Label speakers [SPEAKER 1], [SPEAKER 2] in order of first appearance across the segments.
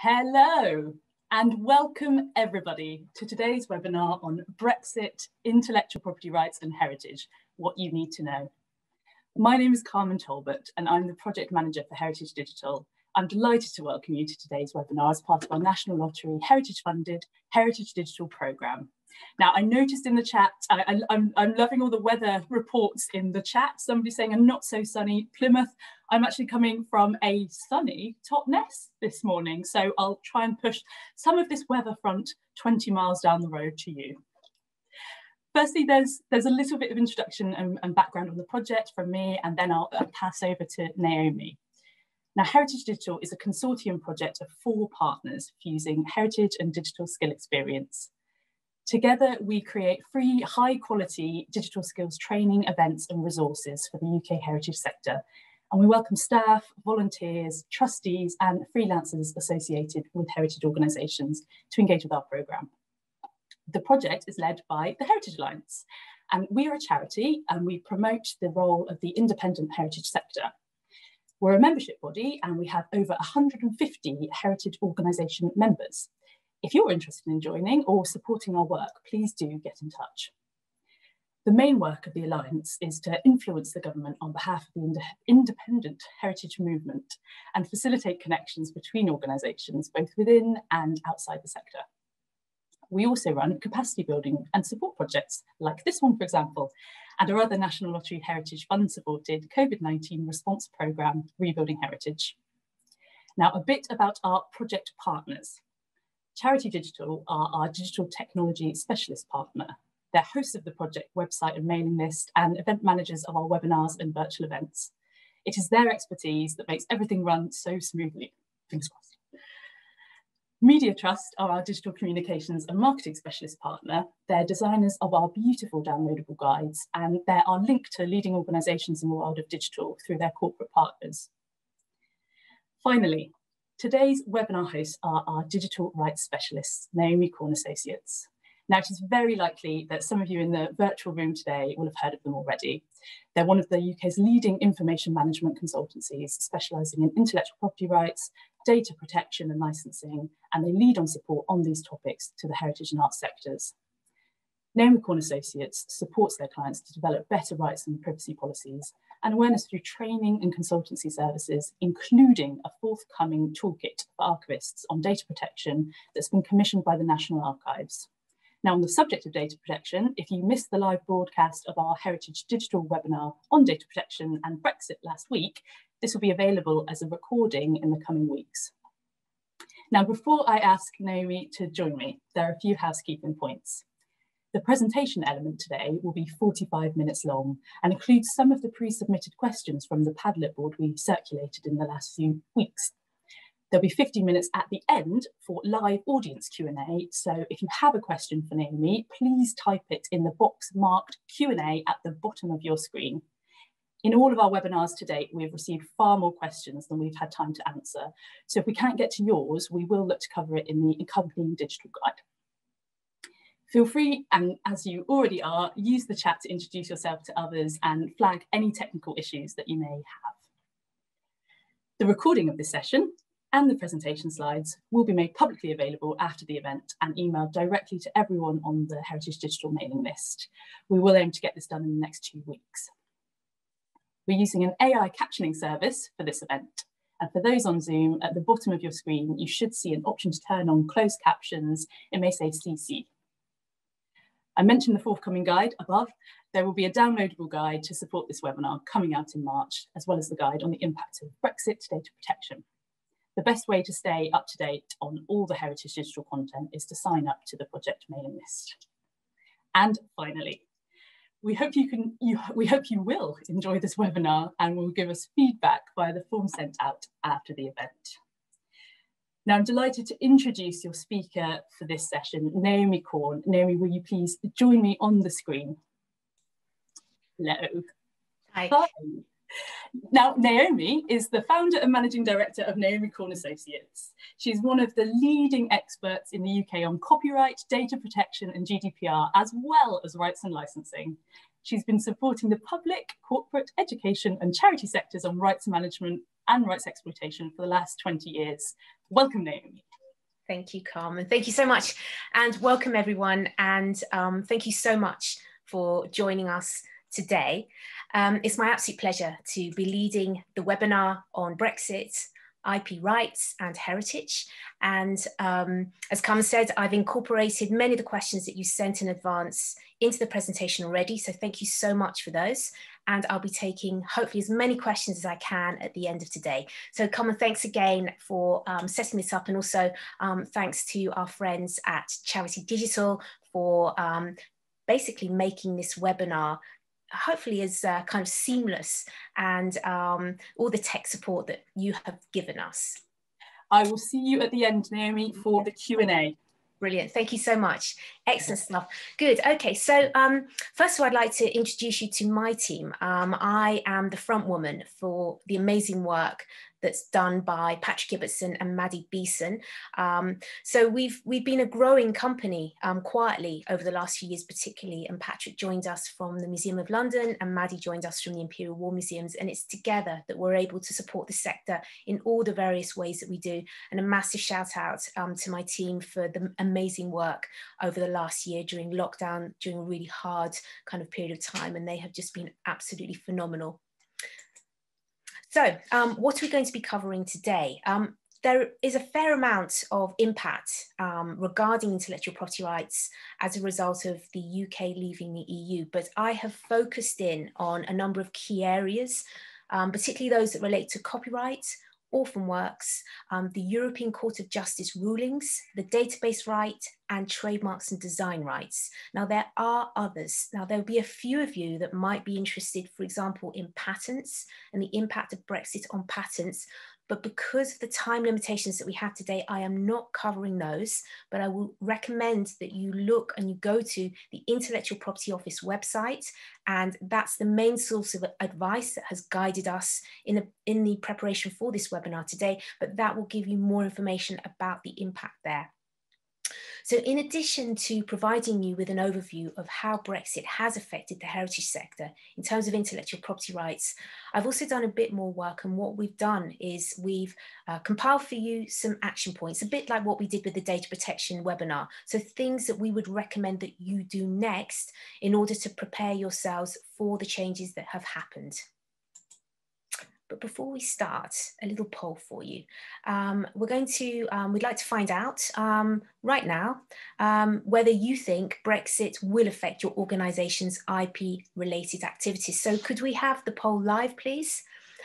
[SPEAKER 1] Hello and welcome everybody to today's webinar on Brexit, intellectual property rights and heritage, what you need to know. My name is Carmen Talbot and I'm the project manager for Heritage Digital. I'm delighted to welcome you to today's webinar as part of our National Lottery Heritage Funded Heritage Digital programme. Now, I noticed in the chat, I, am loving all the weather reports in the chat. Somebody saying a not so sunny Plymouth. I'm actually coming from a sunny Totnes this morning. So I'll try and push some of this weather front 20 miles down the road to you. Firstly, there's, there's a little bit of introduction and, and background on the project from me, and then I'll, I'll pass over to Naomi. Now, Heritage Digital is a consortium project of four partners fusing heritage and digital skill experience. Together, we create free, high quality digital skills training, events and resources for the UK heritage sector. And we welcome staff, volunteers, trustees and freelancers associated with heritage organisations to engage with our programme. The project is led by the Heritage Alliance and we are a charity and we promote the role of the independent heritage sector. We're a membership body and we have over 150 heritage organisation members. If you're interested in joining or supporting our work, please do get in touch. The main work of the Alliance is to influence the government on behalf of the ind independent heritage movement and facilitate connections between organisations both within and outside the sector. We also run capacity building and support projects like this one, for example, and our other National Lottery Heritage Fund supported COVID-19 response programme, Rebuilding Heritage. Now, a bit about our project partners. Charity Digital are our digital technology specialist partner. They're hosts of the project website and mailing list and event managers of our webinars and virtual events. It is their expertise that makes everything run so smoothly. Fingers crossed. Media Trust are our digital communications and marketing specialist partner. They're designers of our beautiful downloadable guides and they are linked to leading organisations in the world of digital through their corporate partners. Finally, Today's webinar hosts are our digital rights specialists, Naomi Korn Associates. Now, it is very likely that some of you in the virtual room today will have heard of them already. They're one of the UK's leading information management consultancies, specialising in intellectual property rights, data protection and licensing, and they lead on support on these topics to the heritage and arts sectors. Naomi Korn Associates supports their clients to develop better rights and privacy policies and awareness through training and consultancy services, including a forthcoming toolkit for archivists on data protection that's been commissioned by the National Archives. Now, on the subject of data protection, if you missed the live broadcast of our Heritage Digital webinar on data protection and Brexit last week, this will be available as a recording in the coming weeks. Now, before I ask Naomi to join me, there are a few housekeeping points. The presentation element today will be 45 minutes long and includes some of the pre-submitted questions from the Padlet board we circulated in the last few weeks. There'll be 50 minutes at the end for live audience Q&A. So if you have a question for Naomi, please type it in the box marked Q&A at the bottom of your screen. In all of our webinars to date, we've received far more questions than we've had time to answer. So if we can't get to yours, we will look to cover it in the accompanying digital guide. Feel free, and as you already are, use the chat to introduce yourself to others and flag any technical issues that you may have. The recording of this session and the presentation slides will be made publicly available after the event and emailed directly to everyone on the Heritage Digital mailing list. We will aim to get this done in the next two weeks. We're using an AI captioning service for this event. And for those on Zoom, at the bottom of your screen, you should see an option to turn on closed captions. It may say CC I mentioned the forthcoming guide above. There will be a downloadable guide to support this webinar coming out in March, as well as the guide on the impact of Brexit data protection. The best way to stay up to date on all the Heritage Digital content is to sign up to the project mailing list. And finally, we hope you can you, we hope you will enjoy this webinar and will give us feedback via the form sent out after the event. Now, I'm delighted to introduce your speaker for this session, Naomi Korn. Naomi, will you please join me on the screen? Hello.
[SPEAKER 2] Hi. Hi.
[SPEAKER 1] Now, Naomi is the founder and managing director of Naomi Korn Associates. She's one of the leading experts in the UK on copyright, data protection, and GDPR, as well as rights and licensing. She's been supporting the public, corporate, education, and charity sectors on rights management and rights exploitation for the last 20 years. Welcome, Naomi.
[SPEAKER 2] Thank you, Carmen. Thank you so much. And welcome, everyone. And um, thank you so much for joining us today. Um, it's my absolute pleasure to be leading the webinar on Brexit, IP rights and heritage. And um, as Carmen said, I've incorporated many of the questions that you sent in advance into the presentation already. So thank you so much for those. And I'll be taking hopefully as many questions as I can at the end of today. So Carmen, thanks again for um, setting this up and also um, thanks to our friends at Charity Digital for um, basically making this webinar hopefully as uh, kind of seamless and um, all the tech support that you have given us.
[SPEAKER 1] I will see you at the end, Naomi, for the Q&A.
[SPEAKER 2] Brilliant. Thank you so much. Excellent stuff. Good. Okay. So um, first of all, I'd like to introduce you to my team. Um, I am the front woman for the amazing work that's done by Patrick Ibbotson and Maddie Beeson. Um, so we've we've been a growing company um, quietly over the last few years, particularly. And Patrick joined us from the Museum of London, and Maddie joined us from the Imperial War Museums. And it's together that we're able to support the sector in all the various ways that we do. And a massive shout out um, to my team for the amazing work over the last year during lockdown, during a really hard kind of period of time, and they have just been absolutely phenomenal. So um, what are we going to be covering today? Um, there is a fair amount of impact um, regarding intellectual property rights as a result of the UK leaving the EU, but I have focused in on a number of key areas, um, particularly those that relate to copyright, orphan works, um, the European Court of Justice rulings, the database right, and trademarks and design rights. Now, there are others. Now, there'll be a few of you that might be interested, for example, in patents and the impact of Brexit on patents, but because of the time limitations that we have today, I am not covering those, but I will recommend that you look and you go to the Intellectual Property Office website. And that's the main source of advice that has guided us in the, in the preparation for this webinar today, but that will give you more information about the impact there. So in addition to providing you with an overview of how Brexit has affected the heritage sector in terms of intellectual property rights, I've also done a bit more work and what we've done is we've uh, compiled for you some action points, a bit like what we did with the data protection webinar. So things that we would recommend that you do next in order to prepare yourselves for the changes that have happened. But before we start, a little poll for you. Um, we're going to, um, we'd like to find out um, right now um, whether you think Brexit will affect your organisation's IP related activities. So could we have the poll live, please?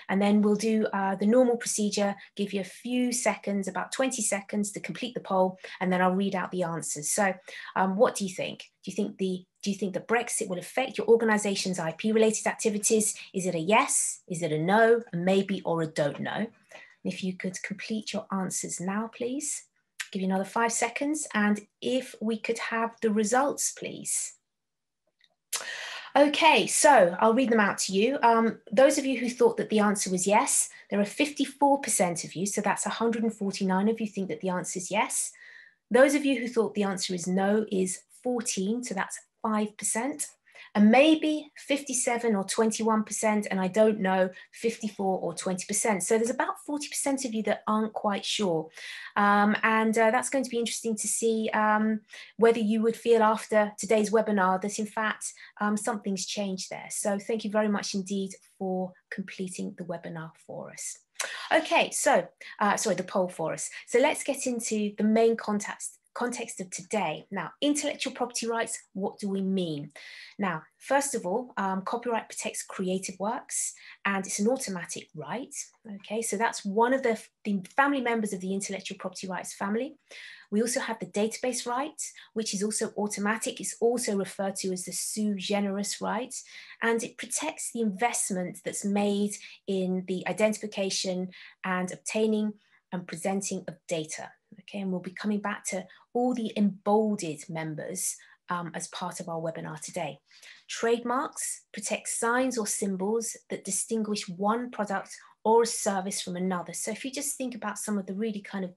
[SPEAKER 2] And then we'll do uh, the normal procedure, give you a few seconds, about 20 seconds to complete the poll, and then I'll read out the answers. So um, what do you think? Do you think the do you think that Brexit will affect your organization's IP related activities? Is it a yes? Is it a no? A maybe or a don't know? And if you could complete your answers now, please. Give you another five seconds. And if we could have the results, please. Okay, so I'll read them out to you. Um, those of you who thought that the answer was yes, there are 54% of you, so that's 149 of you think that the answer is yes. Those of you who thought the answer is no is 14, so that's 5%, and maybe 57 or 21%, and I don't know, 54 or 20%. So there's about 40% of you that aren't quite sure. Um, and uh, that's going to be interesting to see um, whether you would feel after today's webinar that in fact um, something's changed there. So thank you very much indeed for completing the webinar for us. Okay, so, uh, sorry, the poll for us. So let's get into the main context context of today. Now, intellectual property rights, what do we mean? Now, first of all, um, copyright protects creative works and it's an automatic right. Okay, so that's one of the, the family members of the intellectual property rights family. We also have the database right, which is also automatic. It's also referred to as the sui generis right, and it protects the investment that's made in the identification and obtaining and presenting of data. Okay, and we'll be coming back to all the embolded members um, as part of our webinar today. Trademarks protect signs or symbols that distinguish one product or a service from another. So if you just think about some of the really kind of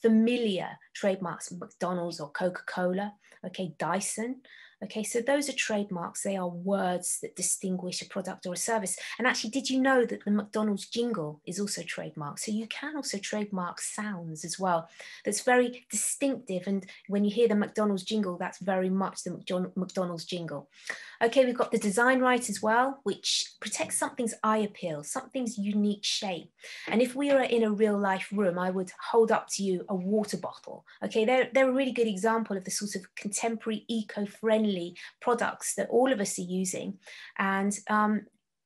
[SPEAKER 2] familiar trademarks, McDonald's or Coca-Cola, okay, Dyson, Okay, so those are trademarks. They are words that distinguish a product or a service. And actually, did you know that the McDonald's jingle is also trademarked? So you can also trademark sounds as well. That's very distinctive. And when you hear the McDonald's jingle, that's very much the McDonald's jingle. Okay, we've got the design right as well, which protects something's eye appeal, something's unique shape. And if we were in a real life room, I would hold up to you a water bottle. Okay, they're, they're a really good example of the sort of contemporary eco-friendly products that all of us are using. And um,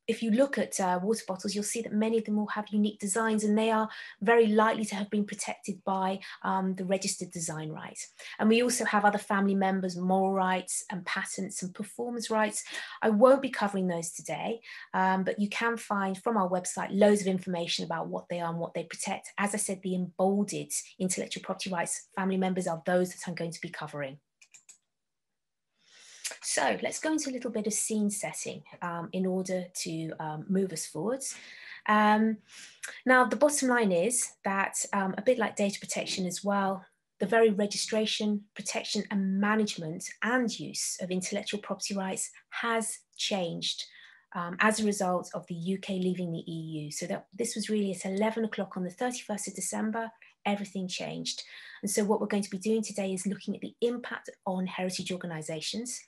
[SPEAKER 2] if you look at uh, water bottles, you'll see that many of them will have unique designs and they are very likely to have been protected by um, the registered design rights. And we also have other family members, moral rights and patents and performance rights. I won't be covering those today, um, but you can find from our website loads of information about what they are and what they protect. As I said, the emboldened intellectual property rights family members are those that I'm going to be covering. So let's go into a little bit of scene setting um, in order to um, move us forwards. Um, now, the bottom line is that um, a bit like data protection as well, the very registration, protection and management and use of intellectual property rights has changed um, as a result of the UK leaving the EU. So that this was really at 11 o'clock on the 31st of December, everything changed. And so what we're going to be doing today is looking at the impact on heritage organisations.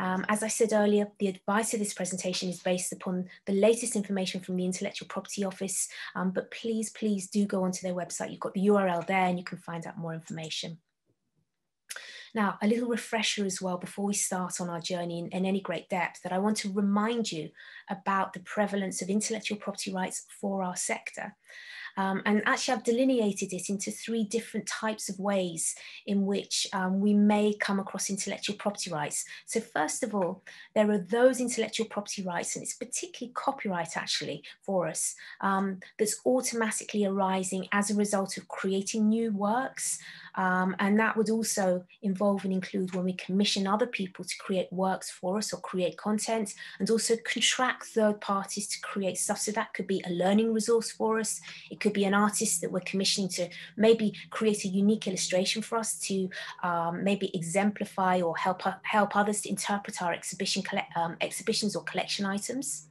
[SPEAKER 2] Um, as I said earlier, the advice of this presentation is based upon the latest information from the Intellectual Property Office, um, but please, please do go onto their website. You've got the URL there and you can find out more information. Now, a little refresher as well before we start on our journey in, in, any great depth that I want to remind you about the prevalence of intellectual property rights for our sector. Um, and actually, I've delineated it into three different types of ways in which um, we may come across intellectual property rights. So, first of all, there are those intellectual property rights, and it's particularly copyright actually for us, um, that's automatically arising as a result of creating new works. Um, and that would also involve and include when we commission other people to create works for us or create content and also contract third parties to create stuff. So that could be a learning resource for us. It could be an artist that we're commissioning to maybe create a unique illustration for us to um, maybe exemplify or help, help others to interpret our exhibition um, exhibitions or collection items.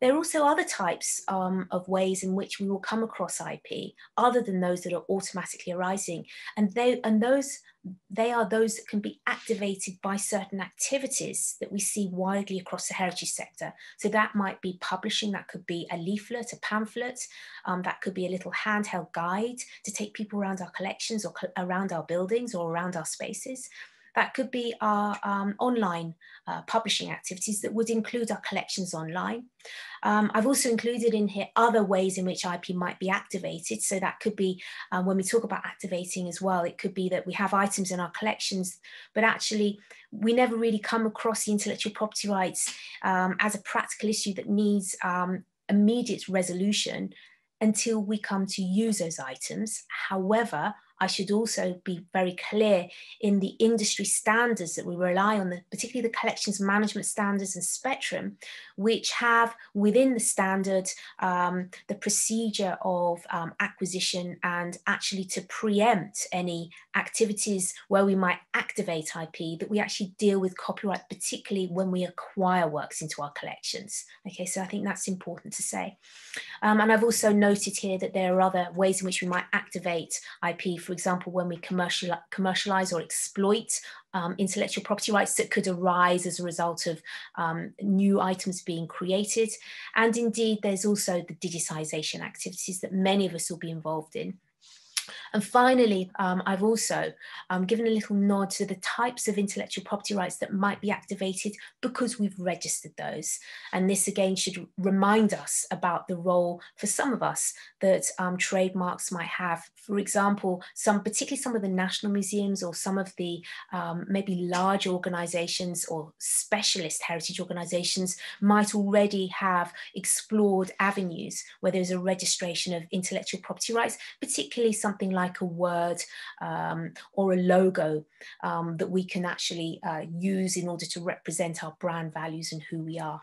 [SPEAKER 2] There are also other types um, of ways in which we will come across IP other than those that are automatically arising. And, they, and those, they are those that can be activated by certain activities that we see widely across the heritage sector. So that might be publishing, that could be a leaflet, a pamphlet, um, that could be a little handheld guide to take people around our collections or around our buildings or around our spaces. That could be our um, online uh, publishing activities that would include our collections online. Um, I've also included in here other ways in which IP might be activated. So that could be um, when we talk about activating as well, it could be that we have items in our collections, but actually we never really come across the intellectual property rights um, as a practical issue that needs um, immediate resolution until we come to use those items. However, I should also be very clear in the industry standards that we rely on, the, particularly the collections management standards and spectrum, which have within the standard um, the procedure of um, acquisition and actually to preempt any activities where we might activate IP, that we actually deal with copyright, particularly when we acquire works into our collections. Okay, so I think that's important to say. Um, and I've also noted here that there are other ways in which we might activate IP for example, when we commercial, commercialize or exploit um, intellectual property rights that could arise as a result of um, new items being created. And indeed, there's also the digitization activities that many of us will be involved in. And finally, um, I've also um, given a little nod to the types of intellectual property rights that might be activated because we've registered those. And this again should remind us about the role for some of us that um, trademarks might have. For example, some particularly some of the national museums or some of the um, maybe large organizations or specialist heritage organizations might already have explored avenues where there's a registration of intellectual property rights, particularly something like a word um, or a logo um, that we can actually uh, use in order to represent our brand values and who we are.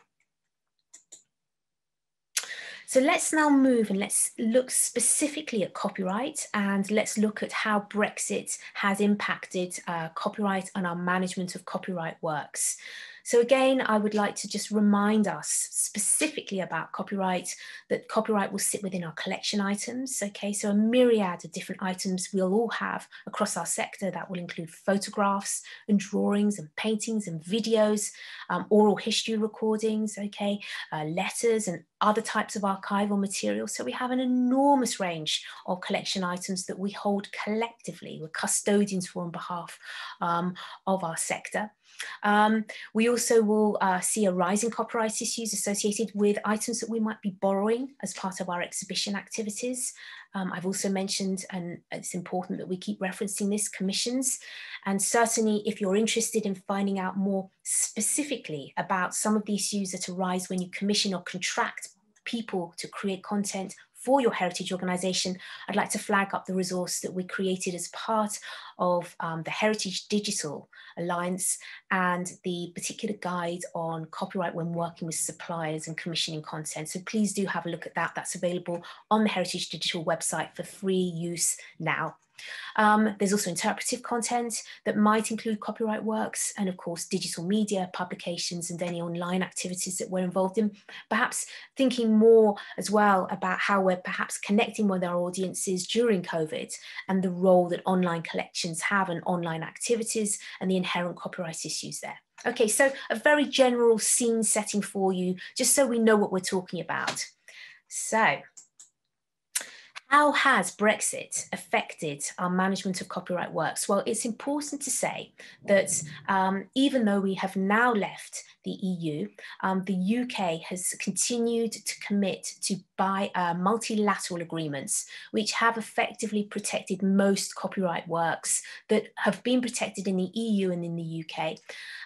[SPEAKER 2] So let's now move and let's look specifically at copyright and let's look at how Brexit has impacted uh, copyright and our management of copyright works. So again, I would like to just remind us specifically about copyright, that copyright will sit within our collection items. Okay, so a myriad of different items we'll all have across our sector that will include photographs and drawings and paintings and videos, um, oral history recordings, okay, uh, letters and other types of archival material. So we have an enormous range of collection items that we hold collectively. We're custodians for on behalf um, of our sector. Um, we also will uh, see a rise in copyright issues associated with items that we might be borrowing as part of our exhibition activities. Um, I've also mentioned, and it's important that we keep referencing this, commissions. And certainly if you're interested in finding out more specifically about some of the issues that arise when you commission or contract people to create content for your heritage organisation, I'd like to flag up the resource that we created as part of um, the Heritage Digital Alliance and the particular guide on copyright when working with suppliers and commissioning content. So please do have a look at that. That's available on the Heritage Digital website for free use now. Um, there's also interpretive content that might include copyright works and of course digital media, publications and any online activities that we're involved in. Perhaps thinking more as well about how we're perhaps connecting with our audiences during COVID and the role that online collections have and online activities and the inherent copyright issues there. Okay, so a very general scene setting for you, just so we know what we're talking about. So how has Brexit affected our management of copyright works? Well, it's important to say that um, even though we have now left the EU, um, the UK has continued to commit to buy uh, multilateral agreements, which have effectively protected most copyright works that have been protected in the EU and in the UK.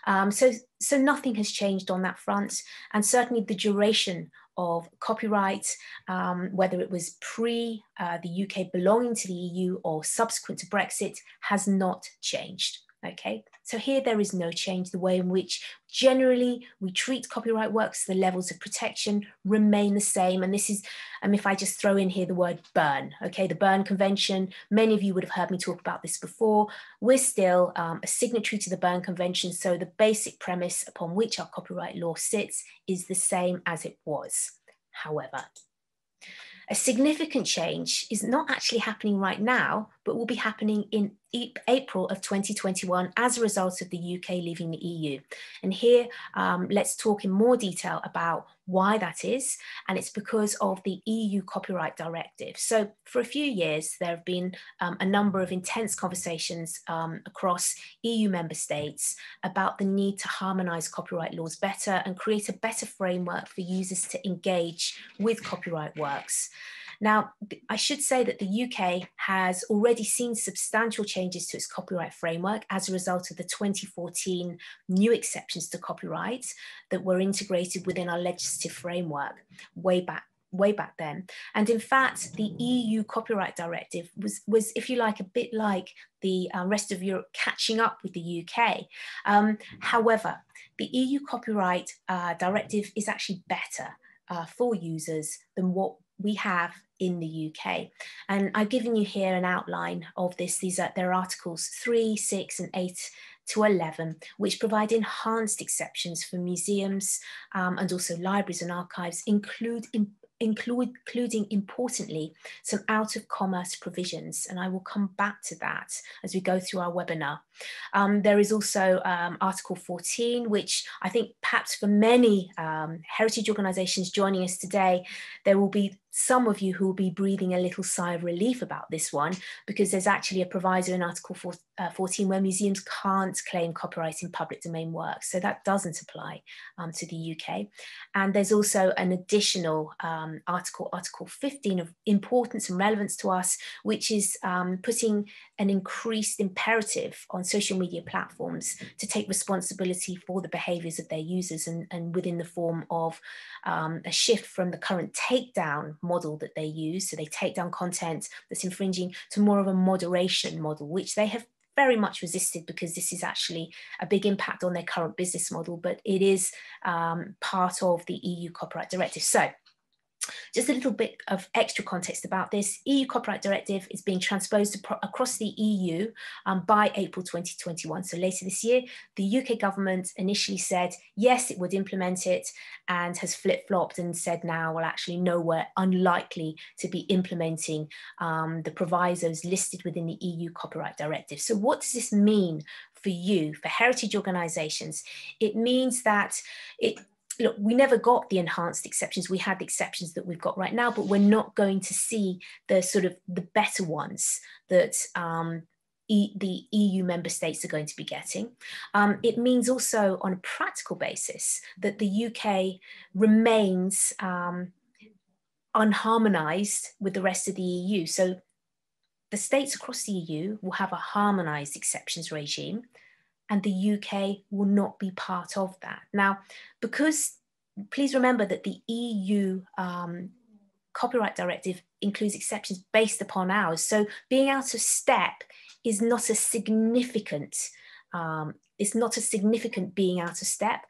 [SPEAKER 2] Um, so, so nothing has changed on that front, and certainly the duration of copyright, um, whether it was pre uh, the UK belonging to the EU or subsequent to Brexit, has not changed. Okay, so here there is no change. The way in which generally we treat copyright works, the levels of protection remain the same. And this is, um, if I just throw in here the word burn, okay, the Berne Convention, many of you would have heard me talk about this before. We're still um, a signatory to the Berne Convention. So the basic premise upon which our copyright law sits is the same as it was. However, a significant change is not actually happening right now, but will be happening in April of 2021 as a result of the UK leaving the EU. And here, um, let's talk in more detail about why that is. And it's because of the EU Copyright Directive. So for a few years, there have been um, a number of intense conversations um, across EU member states about the need to harmonise copyright laws better and create a better framework for users to engage with copyright works. Now, I should say that the UK has already seen substantial changes to its copyright framework as a result of the 2014 new exceptions to copyright that were integrated within our legislative framework way back way back then. And in fact, the EU copyright directive was, was if you like, a bit like the uh, rest of Europe catching up with the UK. Um, however, the EU copyright uh, directive is actually better uh, for users than what we have in the UK. And I've given you here an outline of this. These are there are articles 3, 6 and 8 to 11, which provide enhanced exceptions for museums um, and also libraries and archives, include include, including importantly some out of commerce provisions and I will come back to that as we go through our webinar. Um, there is also um, Article 14 which I think perhaps for many um, heritage organisations joining us today there will be some of you who will be breathing a little sigh of relief about this one because there's actually a proviso in Article 4, uh, 14 where museums can't claim copyright in public domain works. So that doesn't apply um, to the UK. And there's also an additional um, article, Article 15 of importance and relevance to us, which is um, putting an increased imperative on social media platforms to take responsibility for the behaviors of their users and, and within the form of um, a shift from the current takedown model that they use. So they take down content that's infringing to more of a moderation model, which they have very much resisted because this is actually a big impact on their current business model, but it is um, part of the EU copyright directive. So just a little bit of extra context about this. EU Copyright Directive is being transposed across the EU um, by April 2021. So later this year, the UK government initially said, yes, it would implement it and has flip-flopped and said now, well, actually, no, we're unlikely to be implementing um, the provisos listed within the EU Copyright Directive. So what does this mean for you, for heritage organizations? It means that it look, we never got the enhanced exceptions. We had the exceptions that we've got right now, but we're not going to see the sort of the better ones that um, e the EU member states are going to be getting. Um, it means also on a practical basis that the UK remains um, unharmonized with the rest of the EU. So the states across the EU will have a harmonized exceptions regime and the UK will not be part of that. Now, because please remember that the EU um, copyright directive includes exceptions based upon ours. So being out of step is not a significant, um, it's not a significant being out of step.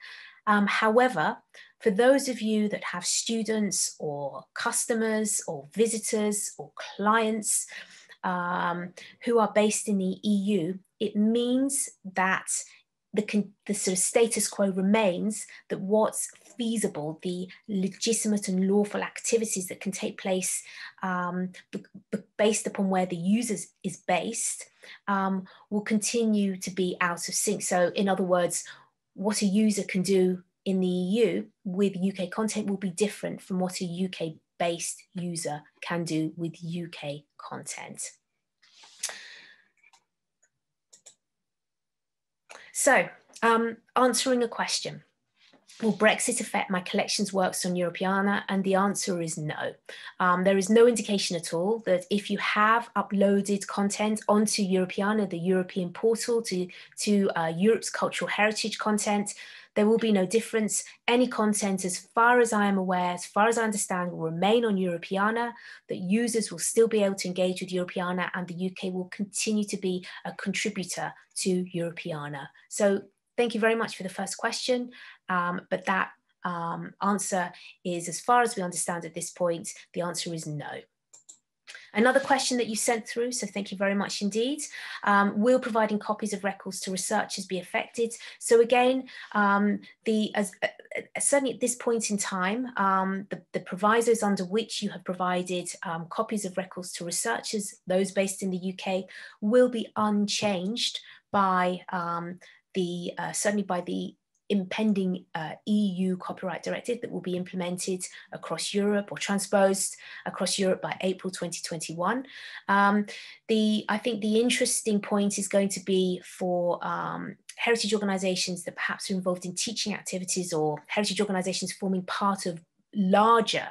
[SPEAKER 2] Um, however, for those of you that have students or customers or visitors or clients um, who are based in the EU, it means that the, the sort of status quo remains that what's feasible, the legitimate and lawful activities that can take place um, based upon where the user is based, um, will continue to be out of sync. So, in other words, what a user can do in the EU with UK content will be different from what a UK based user can do with UK content. So, um, answering a question. Will Brexit affect my collections works on Europeana? And the answer is no. Um, there is no indication at all that if you have uploaded content onto Europeana, the European portal, to, to uh, Europe's cultural heritage content, there will be no difference. Any content, as far as I am aware, as far as I understand, will remain on Europeana, that users will still be able to engage with Europeana and the UK will continue to be a contributor to Europeana. So thank you very much for the first question, um, but that um, answer is, as far as we understand at this point, the answer is no. Another question that you sent through, so thank you very much indeed. Um, will providing copies of records to researchers be affected? So again, um, the as, uh, uh, certainly at this point in time, um, the, the, provisos under which you have provided um, copies of records to researchers, those based in the UK, will be unchanged by um, the uh, certainly by the impending uh, EU copyright directive that will be implemented across Europe or transposed across Europe by April 2021. Um, the, I think the interesting point is going to be for um, heritage organisations that perhaps are involved in teaching activities or heritage organisations forming part of larger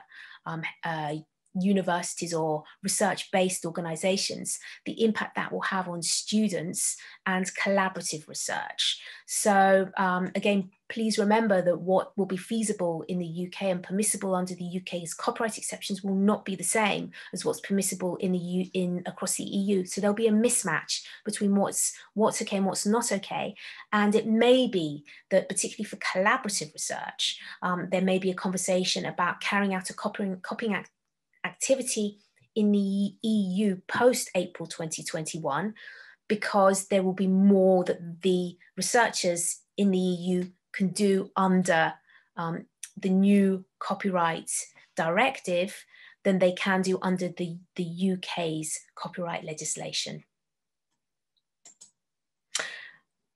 [SPEAKER 2] um, uh, universities or research-based organizations, the impact that will have on students and collaborative research. So again, um, please remember that what will be feasible in the UK and permissible under the UK's copyright exceptions will not be the same as what's permissible in the U in across the EU. So there'll be a mismatch between what's what's okay and what's not okay. And it may be that particularly for collaborative research, um, there may be a conversation about carrying out a copying, copying act activity in the EU post April 2021 because there will be more that the researchers in the EU can do under um, the new copyright directive than they can do under the, the UK's copyright legislation.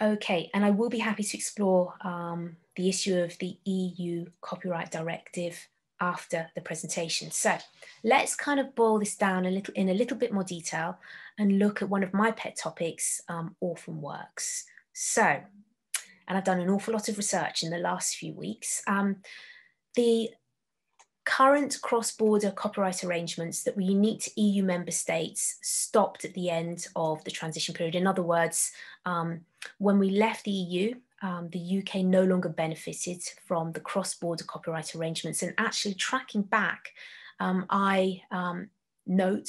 [SPEAKER 2] Okay, and I will be happy to explore um, the issue of the EU copyright directive after the presentation. So let's kind of boil this down a little in a little bit more detail and look at one of my pet topics, um, orphan works. So, and I've done an awful lot of research in the last few weeks. Um, the current cross-border copyright arrangements that were unique to EU member states stopped at the end of the transition period. In other words, um, when we left the EU, um, the UK no longer benefited from the cross-border copyright arrangements. And actually tracking back, um, I um, note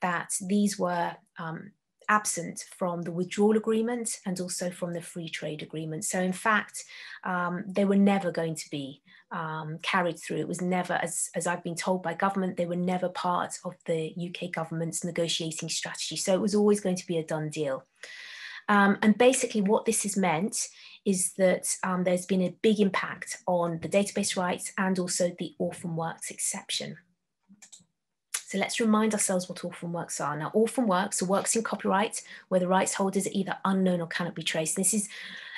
[SPEAKER 2] that these were um, absent from the withdrawal agreement and also from the free trade agreement. So in fact, um, they were never going to be um, carried through. It was never, as, as I've been told by government, they were never part of the UK government's negotiating strategy. So it was always going to be a done deal. Um, and basically what this has meant is that um, there's been a big impact on the database rights and also the orphan works exception. So let's remind ourselves what orphan works are. Now, orphan works are works in copyright where the rights holders are either unknown or cannot be traced. This is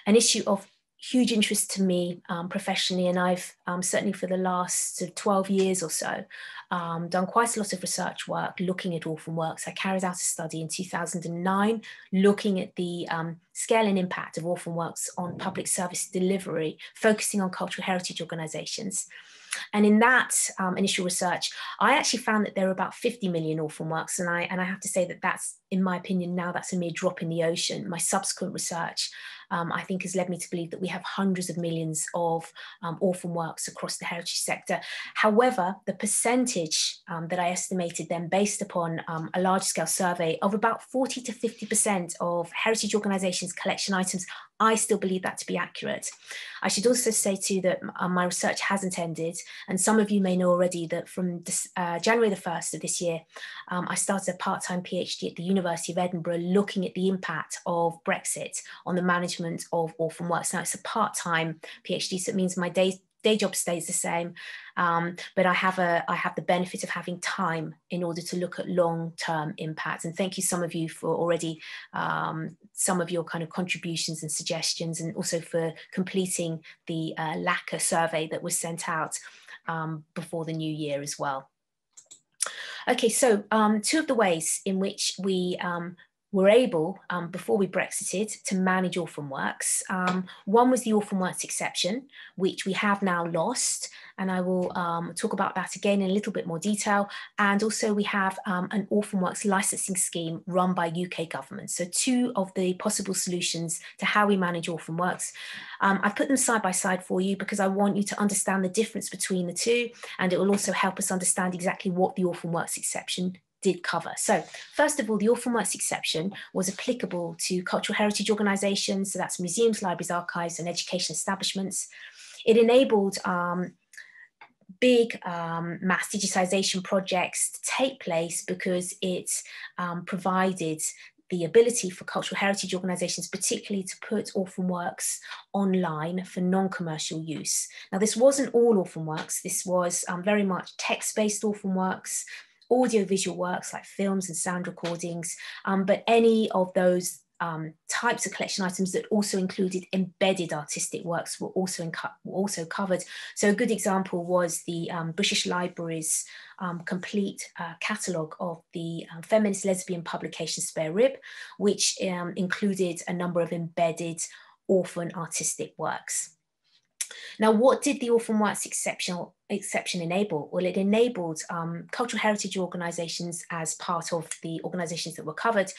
[SPEAKER 2] an issue of huge interest to me um, professionally, and I've um, certainly for the last 12 years or so um, done quite a lot of research work looking at orphan works. I carried out a study in 2009 looking at the um, scale and impact of orphan works on public service delivery, focusing on cultural heritage organisations. And in that um, initial research, I actually found that there are about 50 million orphan works. And I, and I have to say that that's, in my opinion, now that's a mere drop in the ocean. My subsequent research, um, I think, has led me to believe that we have hundreds of millions of um, orphan works across the heritage sector. However, the percentage um, that I estimated then based upon um, a large scale survey of about 40 to 50% of heritage organisations' collection items I still believe that to be accurate. I should also say too that uh, my research hasn't ended, and some of you may know already that from uh, January the 1st of this year, um, I started a part-time PhD at the University of Edinburgh looking at the impact of Brexit on the management of orphan works. Now it's a part-time PhD, so it means my days day job stays the same um, but i have a i have the benefit of having time in order to look at long term impacts. and thank you some of you for already um, some of your kind of contributions and suggestions and also for completing the uh, LACA survey that was sent out um, before the new year as well Okay, so um, two of the ways in which we um, were able, um, before we Brexited, to manage orphan works. Um, one was the orphan works exception, which we have now lost, and I will um, talk about that again in a little bit more detail. And also we have um, an orphan works licensing scheme run by UK government. So two of the possible solutions to how we manage orphan works. Um, I've put them side by side for you because I want you to understand the difference between the two, and it will also help us understand exactly what the orphan works exception did cover. So first of all, the orphan works exception was applicable to cultural heritage organisations, so that's museums, libraries, archives and education establishments. It enabled um, big um, mass digitisation projects to take place because it um, provided the ability for cultural heritage organisations, particularly to put orphan works online for non-commercial use. Now, this wasn't all orphan works. This was um, very much text-based orphan works, audiovisual works like films and sound recordings, um, but any of those um, types of collection items that also included embedded artistic works were also, were also covered. So a good example was the um, British Library's um, complete uh, catalogue of the um, feminist lesbian publication Spare Rib, which um, included a number of embedded orphan artistic works. Now, what did the orphan works exception enable? Well, it enabled um, cultural heritage organisations as part of the organisations that were covered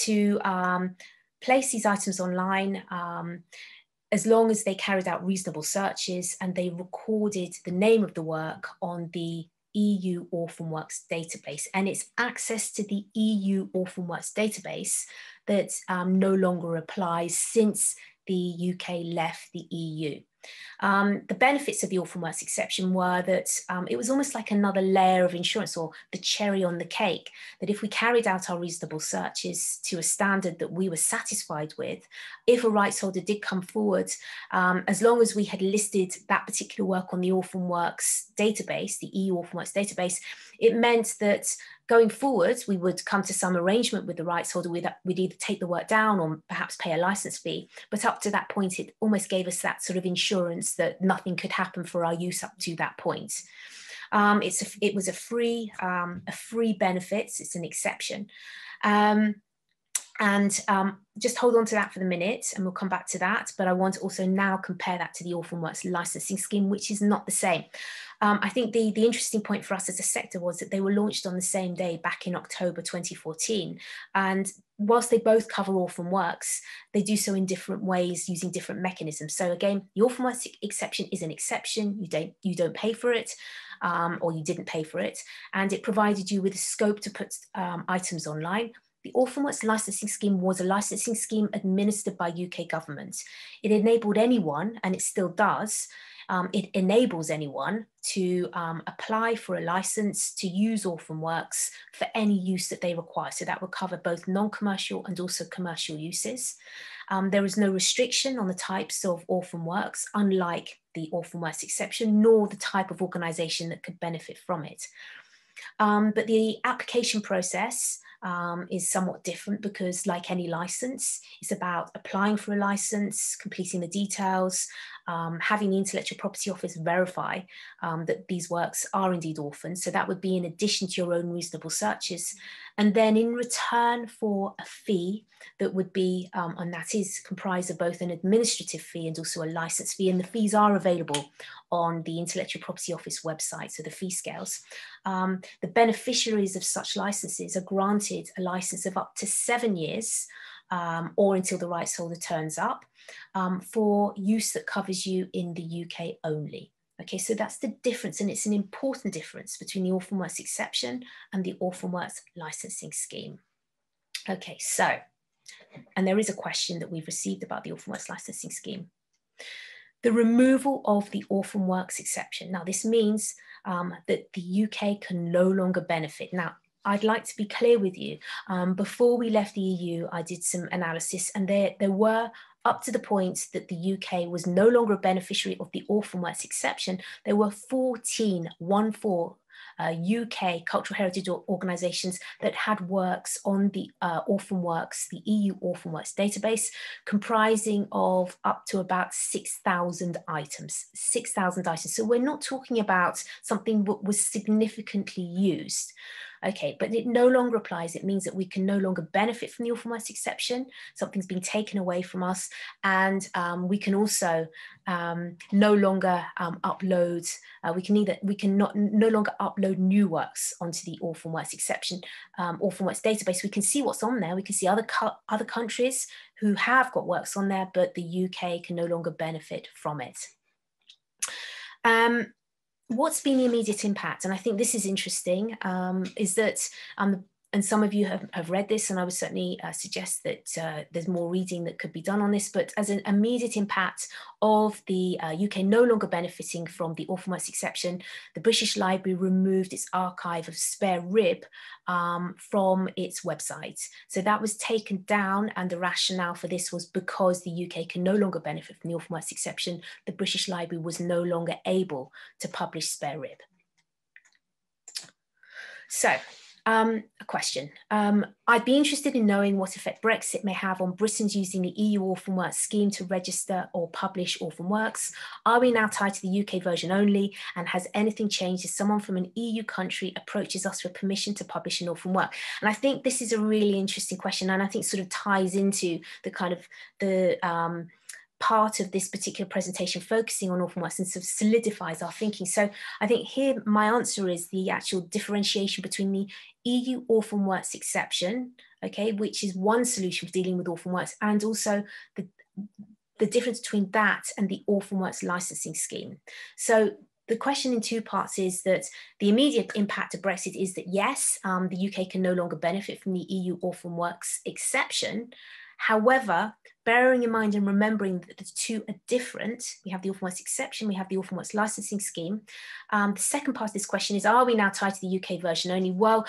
[SPEAKER 2] to um, place these items online um, as long as they carried out reasonable searches and they recorded the name of the work on the EU Orphan Works database. And it's access to the EU Orphan Works database that um, no longer applies since the UK left the EU. Um, the benefits of the orphan works exception were that um, it was almost like another layer of insurance or the cherry on the cake, that if we carried out our reasonable searches to a standard that we were satisfied with, if a rights holder did come forward, um, as long as we had listed that particular work on the orphan works database, the EU orphan works database, it meant that going forward, we would come to some arrangement with the rights holder. We'd, we'd either take the work down or perhaps pay a license fee. But up to that point, it almost gave us that sort of insurance that nothing could happen for our use up to that point. Um, it's a, it was a free um, a free benefits. It's an exception. Um, and um, just hold on to that for the minute and we'll come back to that. But I want to also now compare that to the Orphan Works licensing scheme, which is not the same. Um, I think the, the interesting point for us as a sector was that they were launched on the same day back in October 2014. And whilst they both cover orphan works, they do so in different ways using different mechanisms. So again, the orphan works exception is an exception. You don't, you don't pay for it um, or you didn't pay for it. And it provided you with a scope to put um, items online the Orphan Works licensing scheme was a licensing scheme administered by UK government. It enabled anyone, and it still does, um, it enables anyone to um, apply for a license to use orphan works for any use that they require. So that will cover both non-commercial and also commercial uses. Um, there is no restriction on the types of orphan works, unlike the orphan works exception, nor the type of organization that could benefit from it. Um, but the application process um, is somewhat different because like any license, it's about applying for a license, completing the details, um, having the intellectual property office verify um, that these works are indeed orphans. So that would be in addition to your own reasonable searches. And then in return for a fee that would be, um, and that is comprised of both an administrative fee and also a license fee. And the fees are available on the intellectual property office website, so the fee scales. Um, the beneficiaries of such licenses are granted a license of up to seven years um, or until the rights holder turns up um, for use that covers you in the UK only. Okay, so that's the difference, and it's an important difference between the Orphan Works exception and the Orphan Works licensing scheme. Okay, so, and there is a question that we've received about the Orphan Works licensing scheme. The removal of the Orphan Works exception. Now, this means um, that the UK can no longer benefit. Now, I'd like to be clear with you. Um, before we left the EU, I did some analysis, and there, there were up to the point that the UK was no longer a beneficiary of the orphan works exception, there were 14, one four uh, UK cultural heritage organisations that had works on the uh, Orphan Works, the EU Orphan Works database, comprising of up to about 6,000 items, 6,000 items. So we're not talking about something that was significantly used. Okay, but it no longer applies. It means that we can no longer benefit from the orphan works exception. Something's been taken away from us. And um, we can also um, no longer um, upload, uh, we can either, we can not, no longer upload new works onto the orphan works exception, um, orphan works database. We can see what's on there. We can see other, other countries who have got works on there, but the UK can no longer benefit from it. Um, what's been the immediate impact? And I think this is interesting, um, is that um, and some of you have, have read this, and I would certainly uh, suggest that uh, there's more reading that could be done on this. But as an immediate impact of the uh, UK no longer benefiting from the orphan works exception, the British Library removed its archive of spare rib um, from its website. So that was taken down, and the rationale for this was because the UK can no longer benefit from the orphan works exception, the British Library was no longer able to publish spare rib. So um, a question. Um, I'd be interested in knowing what effect Brexit may have on Britain's using the EU Orphan Works scheme to register or publish orphan works. Are we now tied to the UK version only? And has anything changed if someone from an EU country approaches us for permission to publish an orphan work? And I think this is a really interesting question, and I think sort of ties into the kind of the um, part of this particular presentation focusing on orphan works and sort of solidifies our thinking. So I think here my answer is the actual differentiation between the EU orphan works exception, okay, which is one solution for dealing with orphan works, and also the, the difference between that and the orphan works licensing scheme. So the question in two parts is that the immediate impact of Brexit is that yes, um, the UK can no longer benefit from the EU orphan works exception. However, bearing in mind and remembering that the two are different, we have the orphan works exception, we have the orphan works licensing scheme. Um, the second part of this question is, are we now tied to the UK version only? Well,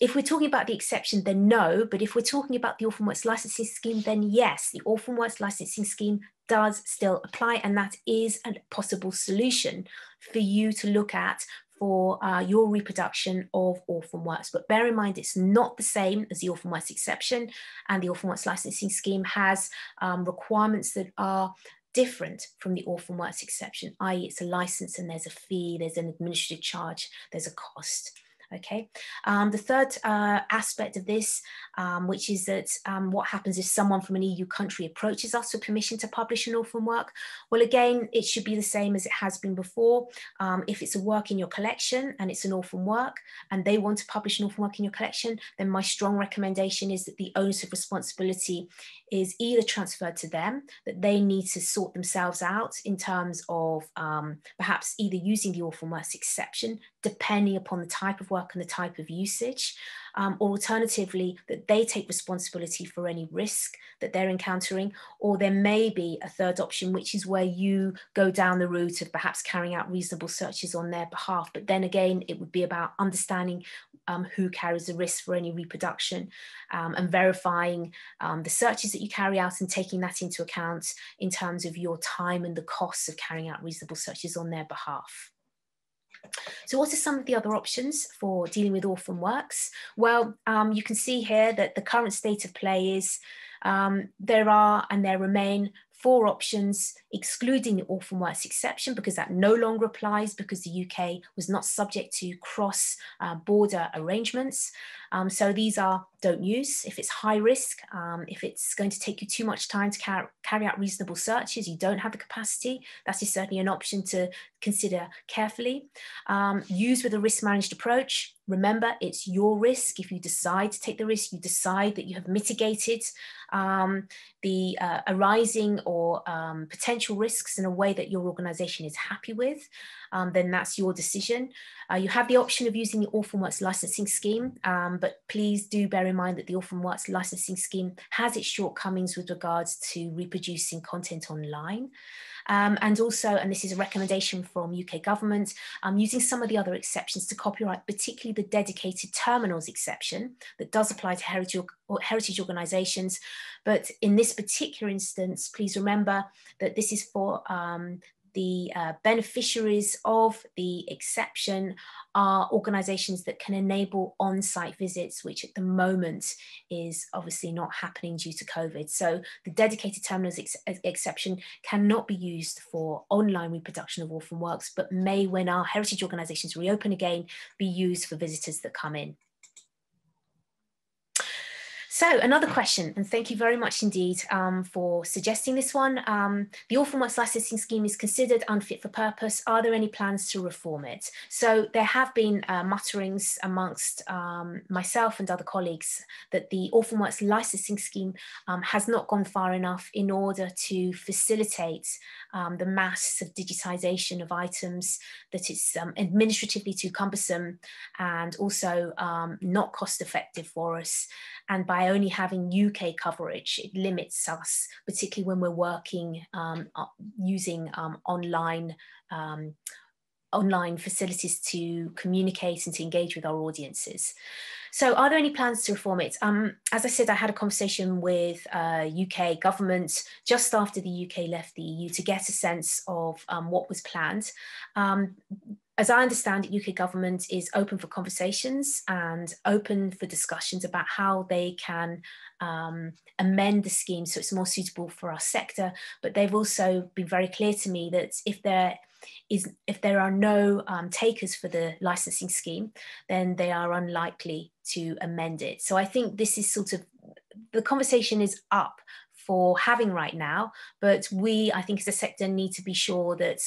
[SPEAKER 2] if we're talking about the exception, then no. But if we're talking about the Orphan Works licensing scheme, then yes, the Orphan Works licensing scheme does still apply. And that is a possible solution for you to look at for uh, your reproduction of orphan works. But bear in mind, it's not the same as the orphan works exception, and the orphan works licensing scheme has um, requirements that are different from the orphan works exception, i.e. it's a license and there's a fee, there's an administrative charge, there's a cost. Okay. Um, the third uh, aspect of this, um, which is that um, what happens if someone from an EU country approaches us for permission to publish an orphan work? Well, again, it should be the same as it has been before. Um, if it's a work in your collection and it's an orphan work and they want to publish an orphan work in your collection, then my strong recommendation is that the onus of responsibility is either transferred to them, that they need to sort themselves out in terms of um, perhaps either using the orphan works exception, depending upon the type of work and the type of usage um, or alternatively, that they take responsibility for any risk that they're encountering, or there may be a third option, which is where you go down the route of perhaps carrying out reasonable searches on their behalf. But then again, it would be about understanding um, who carries the risk for any reproduction um, and verifying um, the searches that you carry out and taking that into account in terms of your time and the costs of carrying out reasonable searches on their behalf. So what are some of the other options for dealing with orphan works? Well, um, you can see here that the current state of play is um, there are and there remain four options excluding the orphan works exception because that no longer applies because the UK was not subject to cross uh, border arrangements. Um, so these are don't use if it's high risk, um, if it's going to take you too much time to car carry out reasonable searches, you don't have the capacity, that is certainly an option to consider carefully. Um, use with a risk managed approach. Remember, it's your risk. If you decide to take the risk, you decide that you have mitigated um, the uh, arising or um, potential risks in a way that your organization is happy with um, then that's your decision. Uh, you have the option of using the Orphan Works licensing scheme, um, but please do bear in mind that the Orphan Works licensing scheme has its shortcomings with regards to reproducing content online. Um, and also, and this is a recommendation from UK government, um, using some of the other exceptions to copyright, particularly the dedicated terminals exception that does apply to heritage, heritage organisations. But in this particular instance, please remember that this is for um, the uh, beneficiaries of the exception are organizations that can enable on-site visits, which at the moment is obviously not happening due to COVID. So the dedicated terminals ex exception cannot be used for online reproduction of orphan works, but may, when our heritage organizations reopen again, be used for visitors that come in. So another question, and thank you very much indeed um, for suggesting this one. Um, the Orphan Works licensing scheme is considered unfit for purpose. Are there any plans to reform it? So there have been uh, mutterings amongst um, myself and other colleagues that the Orphan Works licensing scheme um, has not gone far enough in order to facilitate um, the mass of digitization of items, that it's um, administratively too cumbersome and also not cost effective for us. And by only having UK coverage, it limits us, particularly when we're working um, using um, online um, online facilities to communicate and to engage with our audiences. So are there any plans to reform it? Um, as I said, I had a conversation with uh, UK government just after the UK left the EU to get a sense of um, what was planned. Um, as I understand it, UK government is open for conversations and open for discussions about how they can um, amend the scheme so it's more suitable for our sector. But they've also been very clear to me that if there is if there are no um, takers for the licensing scheme, then they are unlikely to amend it. So I think this is sort of the conversation is up for having right now, but we, I think as a sector need to be sure that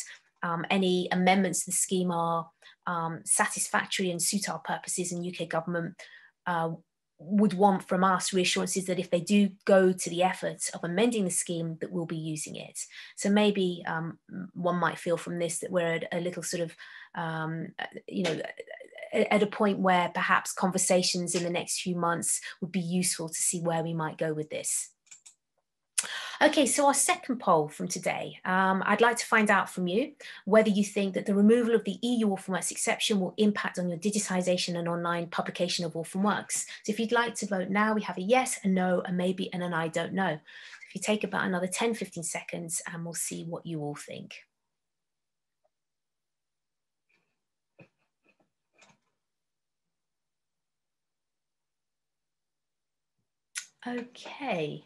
[SPEAKER 2] um, any amendments to the scheme are um, satisfactory and suit our purposes and UK government uh, would want from us reassurances that if they do go to the effort of amending the scheme that we'll be using it. So maybe um, one might feel from this that we're at a little sort of um, you know at a point where perhaps conversations in the next few months would be useful to see where we might go with this Okay, so our second poll from today, um, I'd like to find out from you whether you think that the removal of the EU orphan works exception will impact on your digitisation and online publication of orphan works. So if you'd like to vote now, we have a yes, a no, a maybe, and an I don't know. If you take about another 10, 15 seconds and we'll see what you all think. Okay.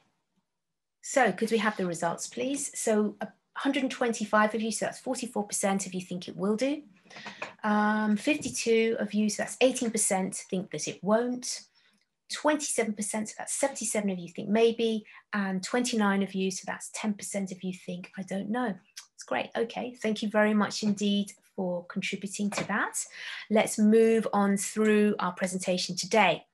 [SPEAKER 2] So could we have the results, please? So 125 of you, so that's 44% of you think it will do. Um, 52 of you, so that's 18% think that it won't. 27%, so that's 77 of you think maybe, and 29 of you, so that's 10% of you think I don't know. It's great. Okay, thank you very much indeed for contributing to that. Let's move on through our presentation today.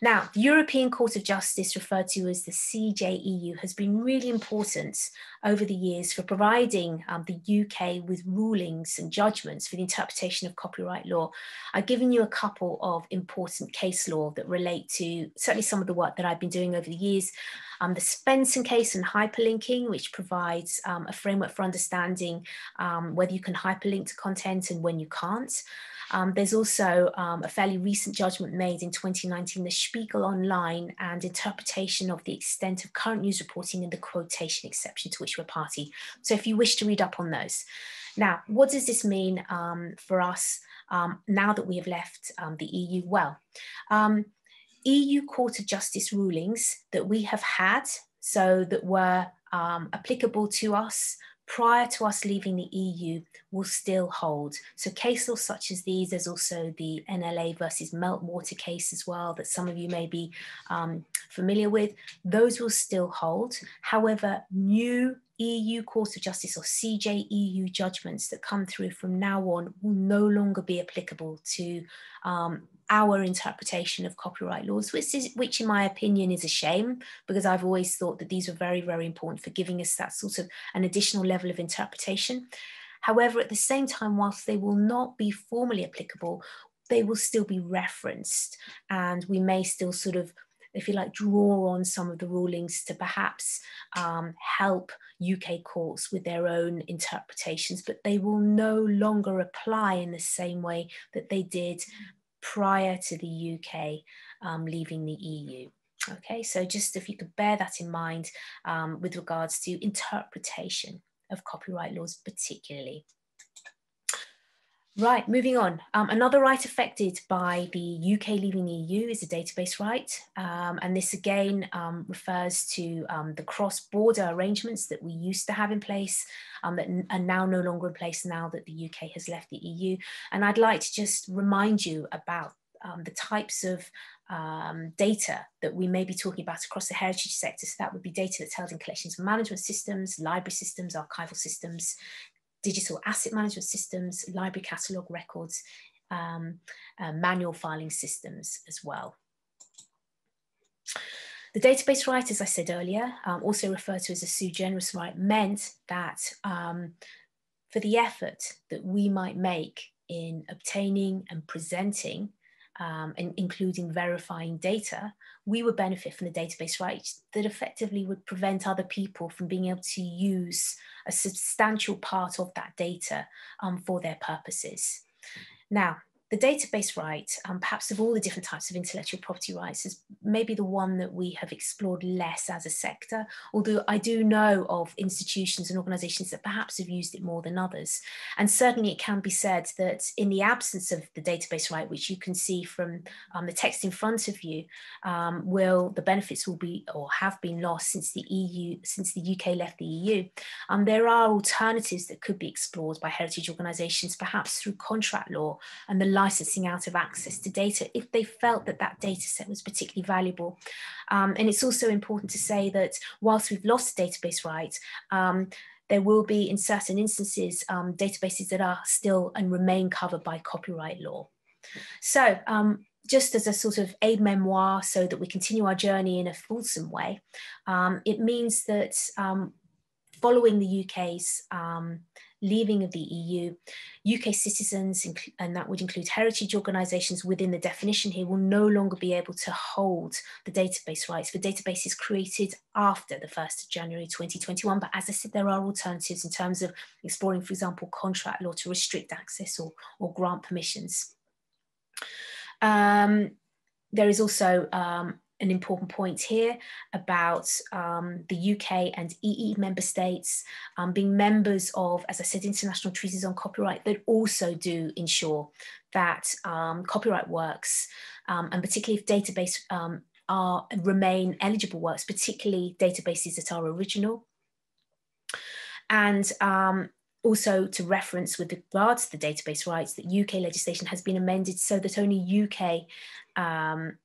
[SPEAKER 2] Now, the European Court of Justice, referred to as the CJEU, has been really important over the years for providing um, the UK with rulings and judgments for the interpretation of copyright law. I've given you a couple of important case law that relate to certainly some of the work that I've been doing over the years. Um, the Svensson case and hyperlinking, which provides um, a framework for understanding um, whether you can hyperlink to content and when you can't. Um, there's also um, a fairly recent judgment made in 2019, the Spiegel Online and interpretation of the extent of current news reporting and the quotation exception to which we're party. So if you wish to read up on those. Now, what does this mean um, for us um, now that we have left um, the EU? Well, um, EU Court of Justice rulings that we have had, so that were applicable to us prior to us leaving the EU will still hold. So case law such as these, there's also the NLA versus Meltwater case as well that some of you may be um, familiar with. Those will still hold. However, new EU Court of Justice or CJEU judgments that come through from now on will no longer be applicable to um, our interpretation of copyright laws, which, is, which in my opinion is a shame because I've always thought that these were very, very important for giving us that sort of an additional level of interpretation. However, at the same time, whilst they will not be formally applicable, they will still be referenced and we may still sort of if you like, draw on some of the rulings to perhaps um, help UK courts with their own interpretations, but they will no longer apply in the same way that they did prior to the UK um, leaving the EU. Okay, so just if you could bear that in mind um, with regards to interpretation of copyright laws, particularly. Right, moving on. Um, another right affected by the UK leaving the EU is the database right. Um, and this again um, refers to um, the cross-border arrangements that we used to have in place um, that are now no longer in place now that the UK has left the EU. And I'd like to just remind you about um, the types of um, data that we may be talking about across the heritage sector. So that would be data that's held in collections management systems, library systems, archival systems, digital asset management systems, library catalogue records, um, uh, manual filing systems as well. The database right, as I said earlier, um, also referred to as a sui generis right, meant that um, for the effort that we might make in obtaining and presenting um, and including verifying data, we would benefit from the database rights that effectively would prevent other people from being able to use a substantial part of that data um, for their purposes. Now, the database right, um, perhaps of all the different types of intellectual property rights, is maybe the one that we have explored less as a sector, although I do know of institutions and organizations that perhaps have used it more than others. And certainly it can be said that in the absence of the database right, which you can see from um, the text in front of you, um, will the benefits will be or have been lost since the EU, since the UK left the EU. Um, there are alternatives that could be explored by heritage organizations, perhaps through contract law and the licensing out of access to data if they felt that that data set was particularly valuable. Um, and it's also important to say that whilst we've lost database rights, um, there will be in certain instances um, databases that are still and remain covered by copyright law. So um, just as a sort of aid memoir so that we continue our journey in a fulsome way, um, it means that um, following the UK's um, leaving of the EU, UK citizens, and that would include heritage organisations within the definition here, will no longer be able to hold the database rights for databases created after the 1st of January 2021. But as I said, there are alternatives in terms of exploring, for example, contract law to restrict access or, or grant permissions. Um, there is also um, an important point here about um, the UK and EE member states um, being members of, as I said, international treaties on copyright that also do ensure that um, copyright works, um, and particularly if database um, are remain eligible works, particularly databases that are original. And um, also to reference with regards to the database rights that UK legislation has been amended so that only UK um,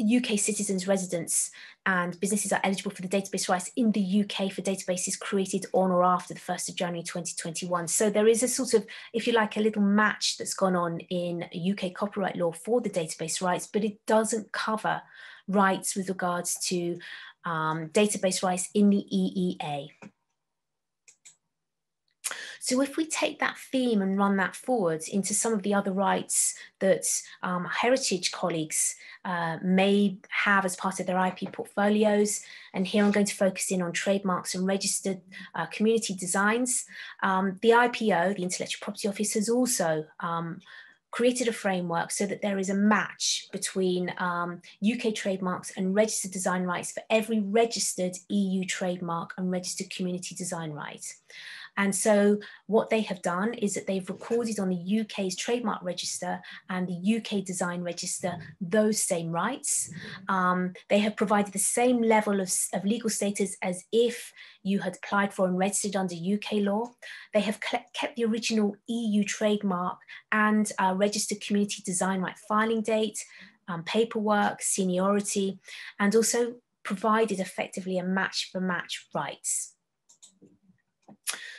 [SPEAKER 2] UK citizens, residents, and businesses are eligible for the database rights in the UK for databases created on or after the 1st of January 2021. So there is a sort of, if you like, a little match that's gone on in UK copyright law for the database rights, but it doesn't cover rights with regards to um, database rights in the EEA. So if we take that theme and run that forward into some of the other rights that um, heritage colleagues uh, may have as part of their IP portfolios, and here I'm going to focus in on trademarks and registered uh, community designs. Um, the IPO, the Intellectual Property Office, has also um, created a framework so that there is a match between um, UK trademarks and registered design rights for every registered EU trademark and registered community design right. And so what they have done is that they've recorded on the UK's trademark register and the UK design register those same rights. Um, they have provided the same level of, of legal status as if you had applied for and registered under UK law. They have kept the original EU trademark and uh, registered community design right filing date, um, paperwork, seniority, and also provided effectively a match for match rights.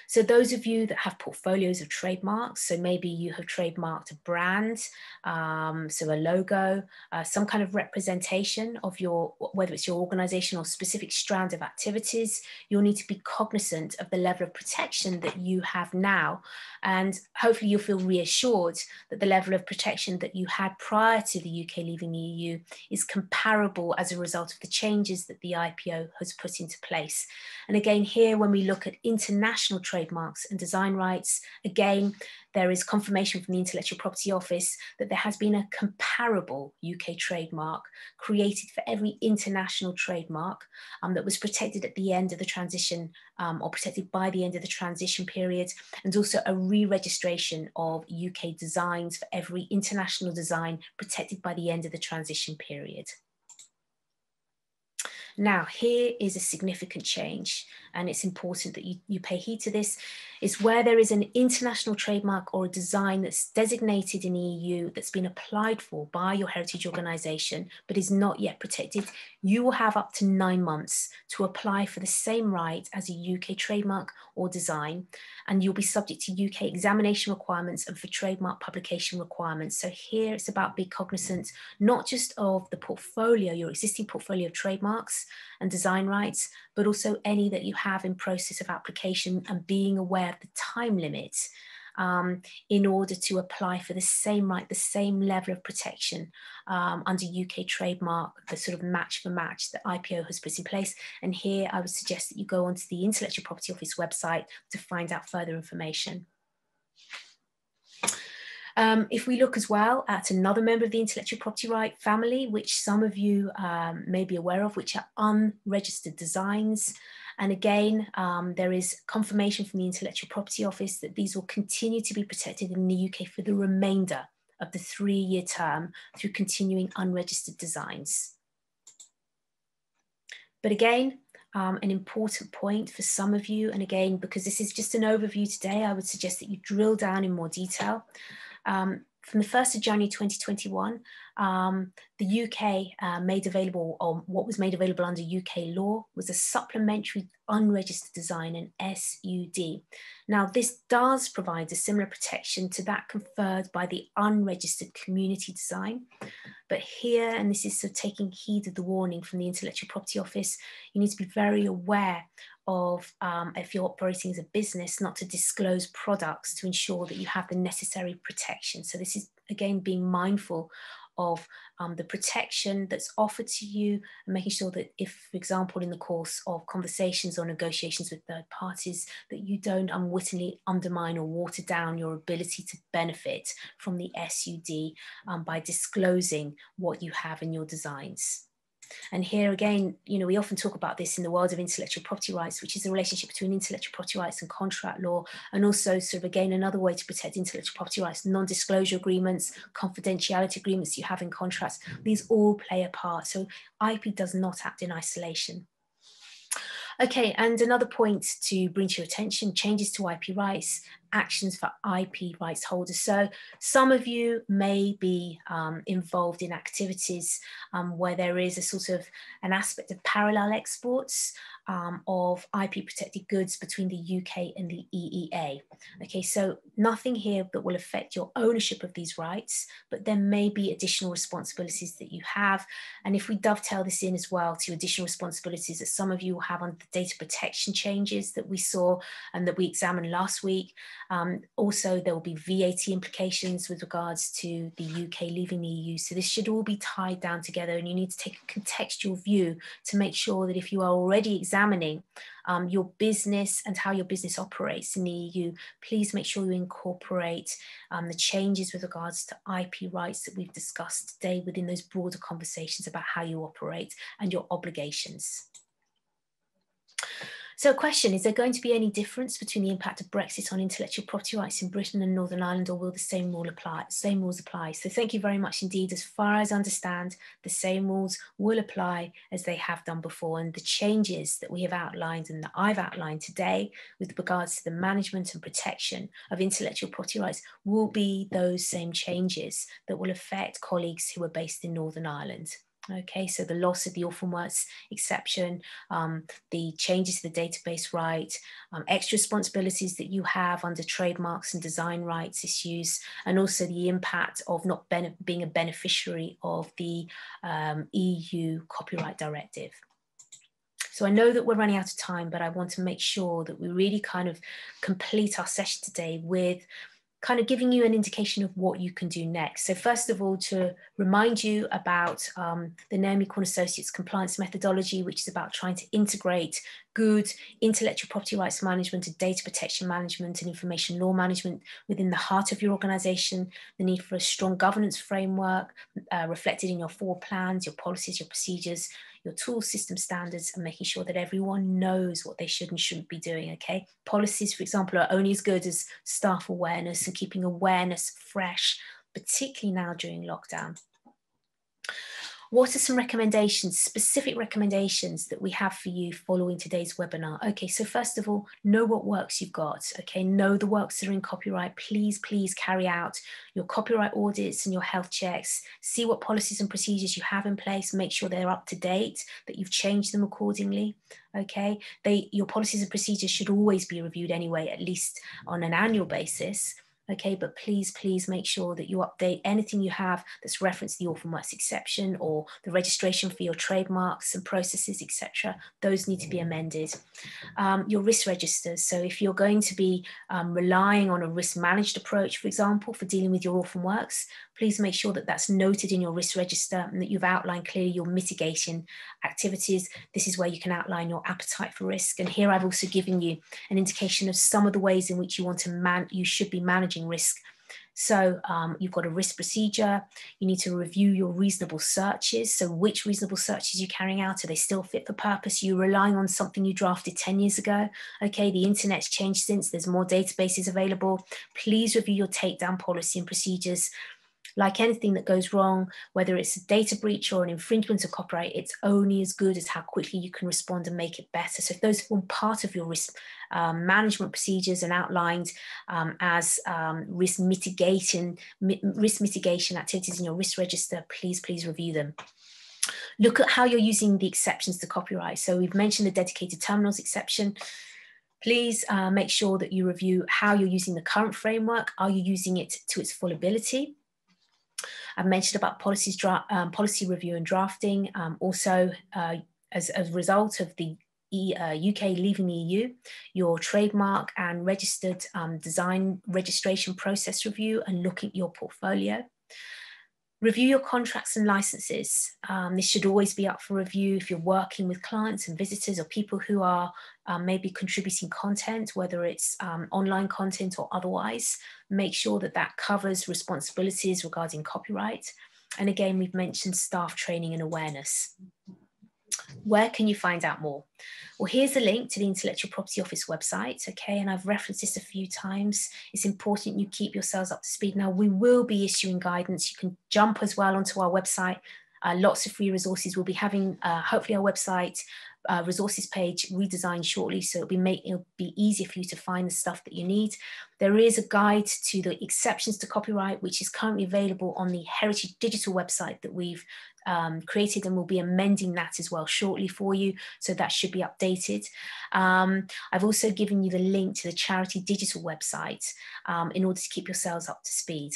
[SPEAKER 2] So those of you that have portfolios of trademarks, so maybe you have trademarked a brand, um, so a logo, uh, some kind of representation of your, whether it's your organization or specific strand of activities, you'll need to be cognizant of the level of protection that you have now. And hopefully you'll feel reassured that the level of protection that you had prior to the UK leaving the EU is comparable as a result of the changes that the IPO has put into place. And again, here, when we look at international trade trademarks and design rights. Again, there is confirmation from the Intellectual Property Office that there has been a comparable UK trademark created for every international trademark um, that was protected at the end of the transition um, or protected by the end of the transition period, and also a re-registration of UK designs for every international design protected by the end of the transition period. Now, here is a significant change, and it's important that you, you pay heed to this, is where there is an international trademark or a design that's designated in the EU that's been applied for by your heritage organisation, but is not yet protected, you will have up to nine months to apply for the same right as a UK trademark or design, and you'll be subject to UK examination requirements and for trademark publication requirements. So here it's about being cognizant not just of the portfolio, your existing portfolio of trademarks, and design rights, but also any that you have in process of application and being aware of the time limits um, in order to apply for the same right, the same level of protection um, under UK trademark, the sort of match for match that IPO has put in place. And here I would suggest that you go onto the Intellectual Property Office website to find out further information. Um, if we look as well at another member of the intellectual property right family, which some of you um, may be aware of, which are unregistered designs. And again, um, there is confirmation from the Intellectual Property Office that these will continue to be protected in the UK for the remainder of the three-year term through continuing unregistered designs. But again, um, an important point for some of you, and again, because this is just an overview today, I would suggest that you drill down in more detail. Um, from the 1st of January 2021, um, the UK uh, made available, or what was made available under UK law, was a supplementary unregistered design, an SUD. Now, this does provide a similar protection to that conferred by the unregistered community design. But here, and this is sort of taking heed of the warning from the Intellectual Property Office, you need to be very aware of um, if you're operating as a business, not to disclose products to ensure that you have the necessary protection. So this is again being mindful of um, the protection that's offered to you and making sure that if, for example, in the course of conversations or negotiations with third parties, that you don't unwittingly undermine or water down your ability to benefit from the SUD um, by disclosing what you have in your designs. And here again, you know, we often talk about this in the world of intellectual property rights, which is the relationship between intellectual property rights and contract law, and also sort of again another way to protect intellectual property rights, non-disclosure agreements, confidentiality agreements you have in contracts. These all play a part. So IP does not act in isolation. Okay, and another point to bring to your attention, changes to IP rights actions for IP rights holders. So some of you may be um, involved in activities um, where there is a sort of an aspect of parallel exports um, of IP protected goods between the UK and the EEA. Okay, so nothing here that will affect your ownership of these rights, but there may be additional responsibilities that you have. And if we dovetail this in as well to additional responsibilities that some of you will have under the data protection changes that we saw and that we examined last week, um, also there will be VAT implications with regards to the UK leaving the EU. So this should all be tied down together and you need to take a contextual view to make sure that if you are already examining examining um, your business and how your business operates in the EU, please make sure you incorporate um, the changes with regards to IP rights that we've discussed today within those broader conversations about how you operate and your obligations. So a question, is there going to be any difference between the impact of Brexit on intellectual property rights in Britain and Northern Ireland or will the same rule apply, same rules apply? So thank you very much indeed. As far as I understand, the same rules will apply as they have done before and the changes that we have outlined and that I've outlined today with regards to the management and protection of intellectual property rights will be those same changes that will affect colleagues who are based in Northern Ireland. Okay, so the loss of the orphan works exception, um, the changes to the database right, um, extra responsibilities that you have under trademarks and design rights issues, and also the impact of not being a beneficiary of the um, EU copyright directive. So I know that we're running out of time, but I want to make sure that we really kind of complete our session today with kind of giving you an indication of what you can do next. So first of all, to remind you about um, the Naomi Korn Associates compliance methodology, which is about trying to integrate good intellectual property rights management and data protection management and information law management within the heart of your organization, the need for a strong governance framework uh, reflected in your four plans, your policies, your procedures, your tool system standards and making sure that everyone knows what they should and shouldn't be doing. Okay. Policies, for example, are only as good as staff awareness and keeping awareness fresh, particularly now during lockdown. What are some recommendations, specific recommendations that we have for you following today's webinar? Okay, so first of all, know what works you've got. Okay, know the works that are in copyright. Please, please carry out your copyright audits and your health checks. See what policies and procedures you have in place. Make sure they're up to date, that you've changed them accordingly. Okay, they your policies and procedures should always be reviewed anyway, at least on an annual basis okay but please please make sure that you update anything you have that's referenced the orphan works exception or the registration for your trademarks and processes etc those need to be amended. Um, your risk registers. So if you're going to be um, relying on a risk managed approach for example for dealing with your orphan works please make sure that that's noted in your risk register and that you've outlined clearly your mitigation activities. This is where you can outline your appetite for risk. And here I've also given you an indication of some of the ways in which you want to man, you should be managing risk so um, you've got a risk procedure. You need to review your reasonable searches. So which reasonable searches you're carrying out, are they still fit for purpose? You're relying on something you drafted 10 years ago. Okay, the internet's changed since, there's more databases available. Please review your takedown policy and procedures like anything that goes wrong, whether it's a data breach or an infringement of copyright, it's only as good as how quickly you can respond and make it better. So if those form part of your risk um, management procedures and outlined um, as um, risk mitigation, mi risk mitigation activities in your risk register, please, please review them. Look at how you're using the exceptions to copyright. So we've mentioned the dedicated terminals exception please uh, make sure that you review how you're using the current framework. Are you using it to its full ability? I've mentioned about policies um, policy review and drafting. Um, also, uh, as, as, a result of the e, uh, UK leaving the EU, your trademark and registered um, design registration process review and looking at your portfolio. Review your contracts and licenses. Um, this should always be up for review if you're working with clients and visitors or people who are um, maybe contributing content, whether it's um, online content or otherwise. Make sure that that covers responsibilities regarding copyright. And again, we've mentioned staff training and awareness. Where can you find out more? Well, here's a link to the Intellectual Property Office website, okay? And I've referenced this a few times. It's important you keep yourselves up to speed. Now, we will be issuing guidance. You can jump as well onto our website. Uh, lots of free resources. We'll be having, uh, hopefully, our website uh, resources page redesigned shortly, so it'll be make it'll be easier for you to find the stuff that you need. There is a guide to the exceptions to copyright, which is currently available on the Heritage Digital website that we've um, created and we'll be amending that as well shortly for you. So that should be updated. Um, I've also given you the link to the charity digital website um, in order to keep yourselves up to speed.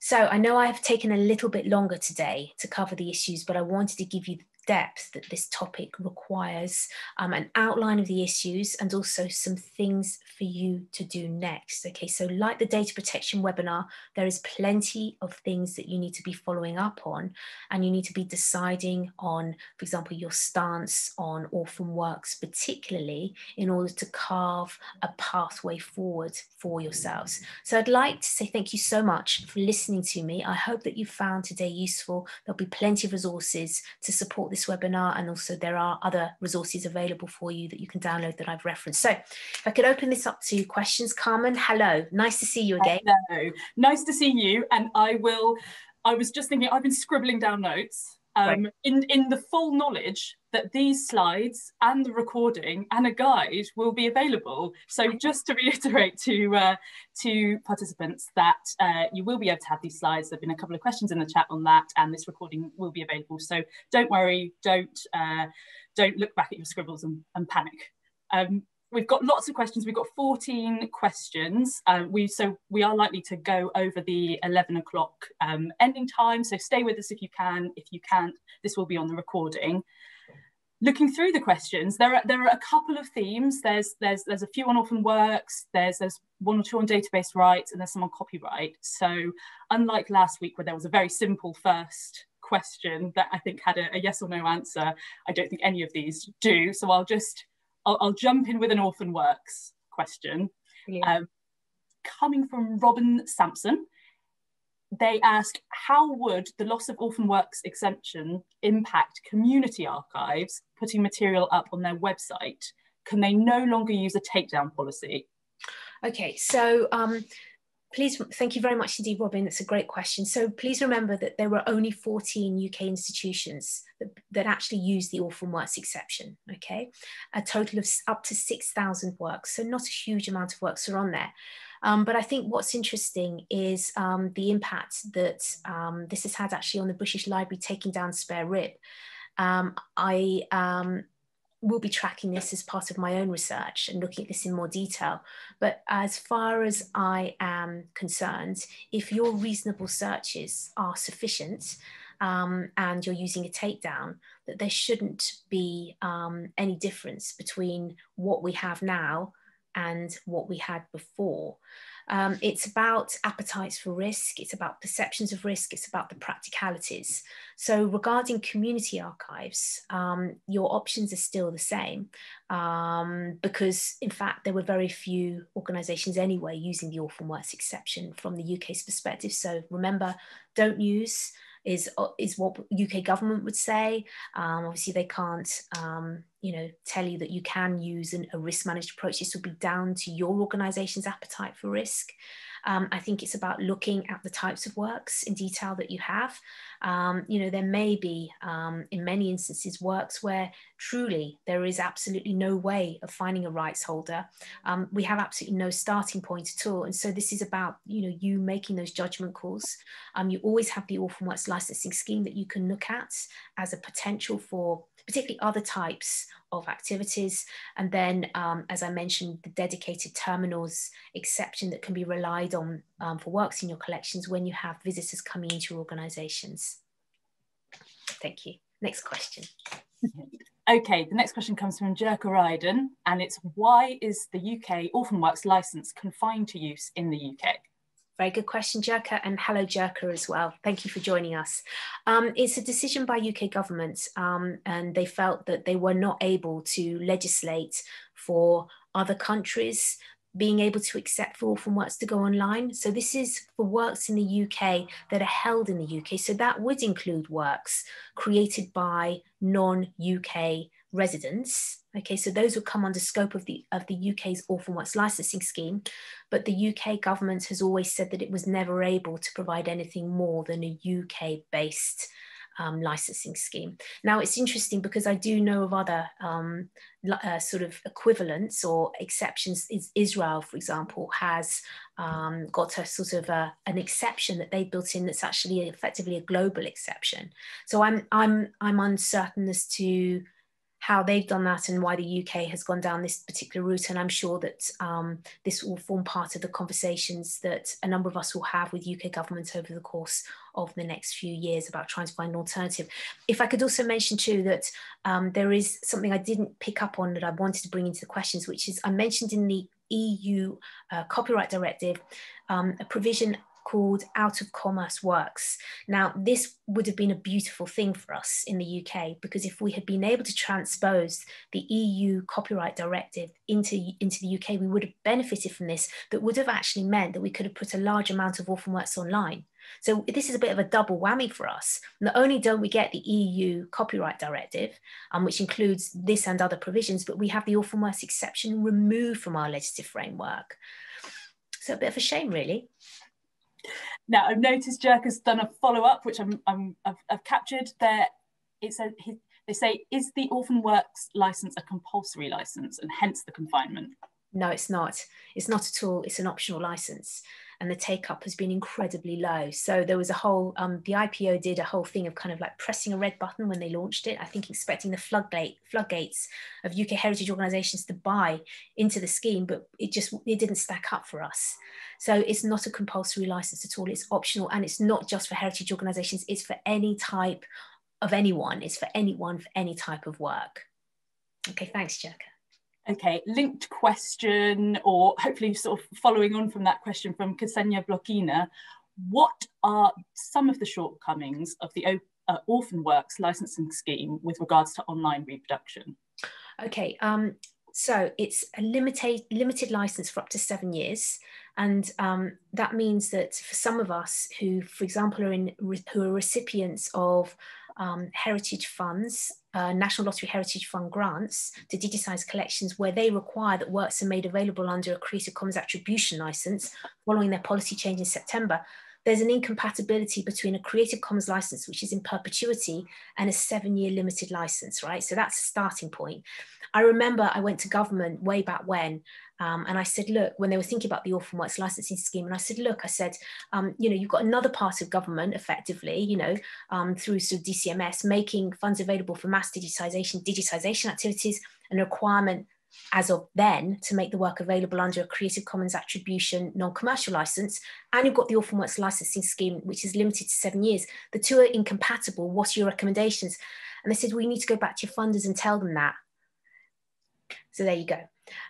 [SPEAKER 2] So I know I have taken a little bit longer today to cover the issues, but I wanted to give you depth that this topic requires, um, an outline of the issues and also some things for you to do next. Okay, so like the data protection webinar, there is plenty of things that you need to be following up on and you need to be deciding on, for example, your stance on orphan works, particularly in order to carve a pathway forward for yourselves. So I'd like to say thank you so much for listening to me. I hope that you found today useful. There'll be plenty of resources to support this webinar and also there are other resources available for you that you can download that I've referenced. So if I could open this up to questions, Carmen, hello, nice to see you again.
[SPEAKER 1] Hello, nice to see you and I will, I was just thinking, I've been scribbling down notes um, right. in, in the full knowledge that these slides and the recording and a guide will be available. So just to reiterate to, uh, to participants that uh, you will be able to have these slides. There have been a couple of questions in the chat on that and this recording will be available. So don't worry, don't, uh, don't look back at your scribbles and, and panic. Um, we've got lots of questions. We've got 14 questions. Um, we so we are likely to go over the 11 o'clock um, ending time. So stay with us if you can. If you can't, this will be on the recording. Looking through the questions, there are there are a couple of themes. There's there's there's a few on orphan works. There's there's one or two on database rights, and there's some on copyright. So unlike last week where there was a very simple first question that I think had a, a yes or no answer, I don't think any of these do. So I'll just I'll, I'll jump in with an orphan works question. Yeah. Um, coming from Robin Sampson, they ask how would the loss of orphan works exemption impact community archives putting material up on their website? Can they no longer use a takedown policy?
[SPEAKER 2] Okay, so um, please, thank you very much indeed, Robin. That's a great question. So please remember that there were only 14 UK institutions that, that actually used the orphan works exception, okay? A total of up to 6,000 works, so not a huge amount of works are on there. Um, but I think what's interesting is um, the impact that um, this has had actually on the British Library taking down Spare Rib. Um, I um, will be tracking this as part of my own research and looking at this in more detail. But as far as I am concerned, if your reasonable searches are sufficient um, and you're using a takedown, that there shouldn't be um, any difference between what we have now and what we had before. Um, it's about appetites for risk, it's about perceptions of risk, it's about the practicalities. So, regarding community archives, um, your options are still the same um, because, in fact, there were very few organisations anyway using the orphan works exception from the UK's perspective. So, remember, don't use is uh, is what UK government would say. Um, obviously, they can't, um, you know, tell you that you can use an, a risk managed approach. This will be down to your organisation's appetite for risk. Um, I think it's about looking at the types of works in detail that you have. Um, you know, there may be, um, in many instances, works where truly there is absolutely no way of finding a rights holder. Um, we have absolutely no starting point at all. And so this is about, you know, you making those judgment calls. Um, you always have the Orphan Works licensing scheme that you can look at as a potential for particularly other types of activities. And then, um, as I mentioned, the dedicated terminals exception that can be relied on um, for works in your collections when you have visitors coming into your organisations. Thank you. Next question.
[SPEAKER 1] Okay, the next question comes from Jerka Ryden, and it's why is the UK Orphan Works licence confined to use in the UK?
[SPEAKER 2] Very good question, Jerka, and hello, Jerka, as well. Thank you for joining us. Um, it's a decision by UK government, um, and they felt that they were not able to legislate for other countries being able to accept for orphan works to go online. So this is for works in the UK that are held in the UK. So that would include works created by non-UK residents. Okay, so those would come under scope of the of the UK's orphan works licensing scheme, but the UK government has always said that it was never able to provide anything more than a UK based um, licensing scheme. Now it's interesting because I do know of other um, uh, sort of equivalents or exceptions. Is Israel, for example, has um, got a sort of a, an exception that they built in that's actually effectively a global exception. So I'm I'm I'm uncertain as to how they've done that and why the UK has gone down this particular route. And I'm sure that um, this will form part of the conversations that a number of us will have with UK government over the course of the next few years about trying to find an alternative. If I could also mention too that um, there is something I didn't pick up on that I wanted to bring into the questions, which is I mentioned in the EU uh, copyright directive um, a provision called Out of Commerce Works. Now, this would have been a beautiful thing for us in the UK because if we had been able to transpose the EU copyright directive into, into the UK, we would have benefited from this. That would have actually meant that we could have put a large amount of orphan works online. So this is a bit of a double whammy for us. Not only don't we get the EU copyright directive, um, which includes this and other provisions, but we have the orphan works exception removed from our legislative framework. So a bit of a shame, really.
[SPEAKER 1] Now I've noticed Jerk has done a follow up, which I'm, I'm I've, I've captured there. It's a they say is the Orphan Works license a compulsory license and hence the confinement?
[SPEAKER 2] No, it's not. It's not at all. It's an optional license and the take up has been incredibly low. So there was a whole, um, the IPO did a whole thing of kind of like pressing a red button when they launched it. I think expecting the floodgate floodgates of UK heritage organisations to buy into the scheme, but it just it didn't stack up for us. So it's not a compulsory license at all. It's optional, and it's not just for heritage organisations. It's for any type of anyone. It's for anyone for any type of work. Okay, thanks, Jerka.
[SPEAKER 1] Okay, linked question, or hopefully sort of following on from that question from Ksenia Blokina, what are some of the shortcomings of the uh, Orphan Works licensing scheme with regards to online reproduction?
[SPEAKER 2] Okay, um, so it's a limited limited license for up to seven years, and um, that means that for some of us who, for example, are in who are recipients of um, heritage funds, uh, National Lottery Heritage Fund grants to digitise collections where they require that works are made available under a Creative Commons attribution licence following their policy change in September. There's an incompatibility between a Creative Commons license, which is in perpetuity, and a seven year limited license, right? So that's a starting point. I remember I went to government way back when um, and I said, look, when they were thinking about the orphan works licensing scheme, and I said, look, I said, um, you know, you've got another part of government effectively, you know, um, through sort of DCMS, making funds available for mass digitization, digitization activities, and requirement as of then to make the work available under a Creative Commons attribution non-commercial license, and you've got the Orphan Works licensing scheme, which is limited to seven years. The two are incompatible. What are your recommendations? And they said, we well, need to go back to your funders and tell them that. So there you go.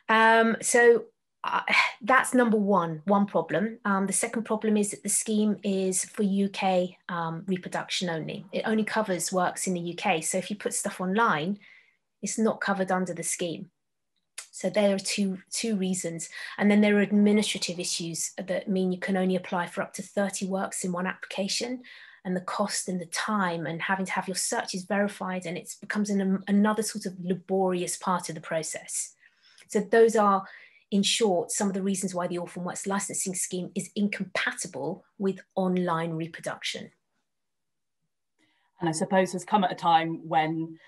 [SPEAKER 2] Um, so uh, that's number one, one problem. Um, the second problem is that the scheme is for UK um, reproduction only. It only covers works in the UK. So if you put stuff online, it's not covered under the scheme. So there are two, two reasons. And then there are administrative issues that mean you can only apply for up to 30 works in one application and the cost and the time and having to have your searches verified and it becomes an, another sort of laborious part of the process. So those are, in short, some of the reasons why the Orphan Works licensing scheme is incompatible with online reproduction.
[SPEAKER 1] And I suppose has come at a time when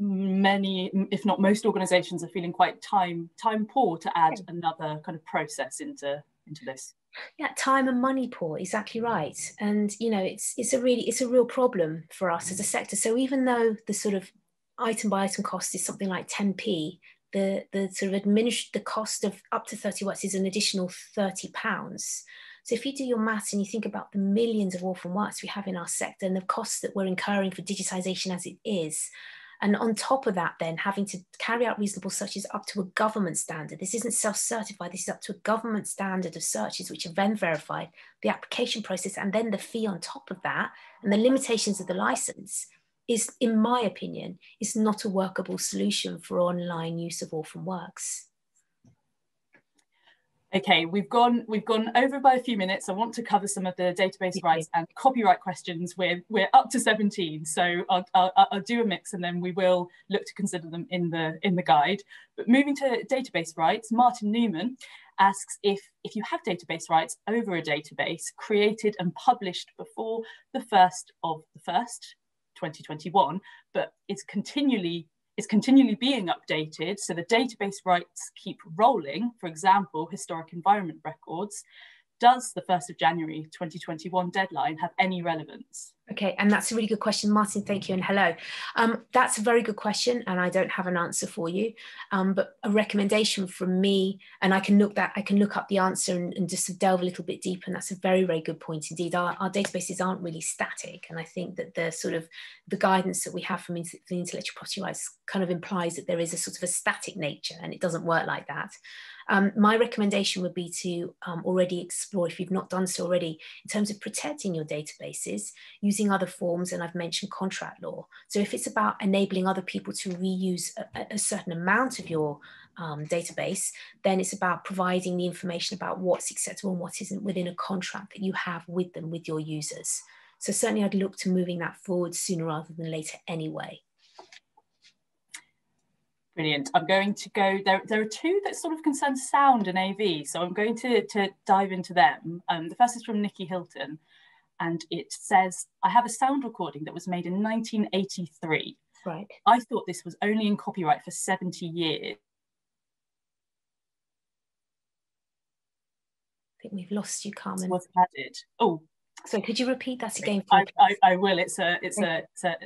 [SPEAKER 1] many, if not most organisations are feeling quite time time poor to add another kind of process into into this.
[SPEAKER 2] Yeah time and money poor exactly right. And you know it's it's a really it's a real problem for us as a sector. So even though the sort of item by item cost is something like 10p the the sort of administered the cost of up to 30 works is an additional 30 pounds. So if you do your maths and you think about the millions of orphan works we have in our sector and the costs that we're incurring for digitization as it is and on top of that, then having to carry out reasonable searches up to a government standard. This isn't self-certified, this is up to a government standard of searches, which are then verified, the application process, and then the fee on top of that, and the limitations of the license is, in my opinion, is not a workable solution for online use of orphan works.
[SPEAKER 1] Okay, we've gone we've gone over by a few minutes. I want to cover some of the database rights and copyright questions. We're we're up to 17, so I'll, I'll, I'll, do a mix and then we will look to consider them in the in the guide. But moving to database rights, Martin Newman asks if if you have database rights over a database created and published before the first of the first 2021, but it's continually is continually being updated. So the database rights keep rolling. For example, historic environment records does the 1st of January 2021 deadline have any relevance?
[SPEAKER 2] Okay, and that's a really good question, Martin. Thank you, and hello. Um, that's a very good question, and I don't have an answer for you. Um, but a recommendation from me, and I can look that I can look up the answer and, and, just delve a little bit deeper. And that's a very, very good point indeed. Our, our, databases aren't really static, and I think that the sort of the guidance that we have from the intellectual property rights kind of implies that there is a sort of a static nature, and it doesn't work like that. Um, my recommendation would be to um, already explore, if you've not done so already, in terms of protecting your databases using other forms, and I've mentioned contract law. So if it's about enabling other people to reuse a, a certain amount of your um, database, then it's about providing the information about what's acceptable and what isn't within a contract that you have with them, with your users. So certainly I'd look to moving that forward sooner rather than later anyway.
[SPEAKER 1] Brilliant. I'm going to go, there, there are two that sort of concern sound and AV, so I'm going to, to dive into them. Um, the first is from Nikki Hilton, and it says, I have a sound recording that was made in 1983.
[SPEAKER 2] Right.
[SPEAKER 1] I thought this was only in copyright for 70 years.
[SPEAKER 2] I think we've lost you, Carmen.
[SPEAKER 1] Was added. Oh,
[SPEAKER 2] so could you repeat that again?
[SPEAKER 1] I, I, I, will. It's a, it's a, it's a,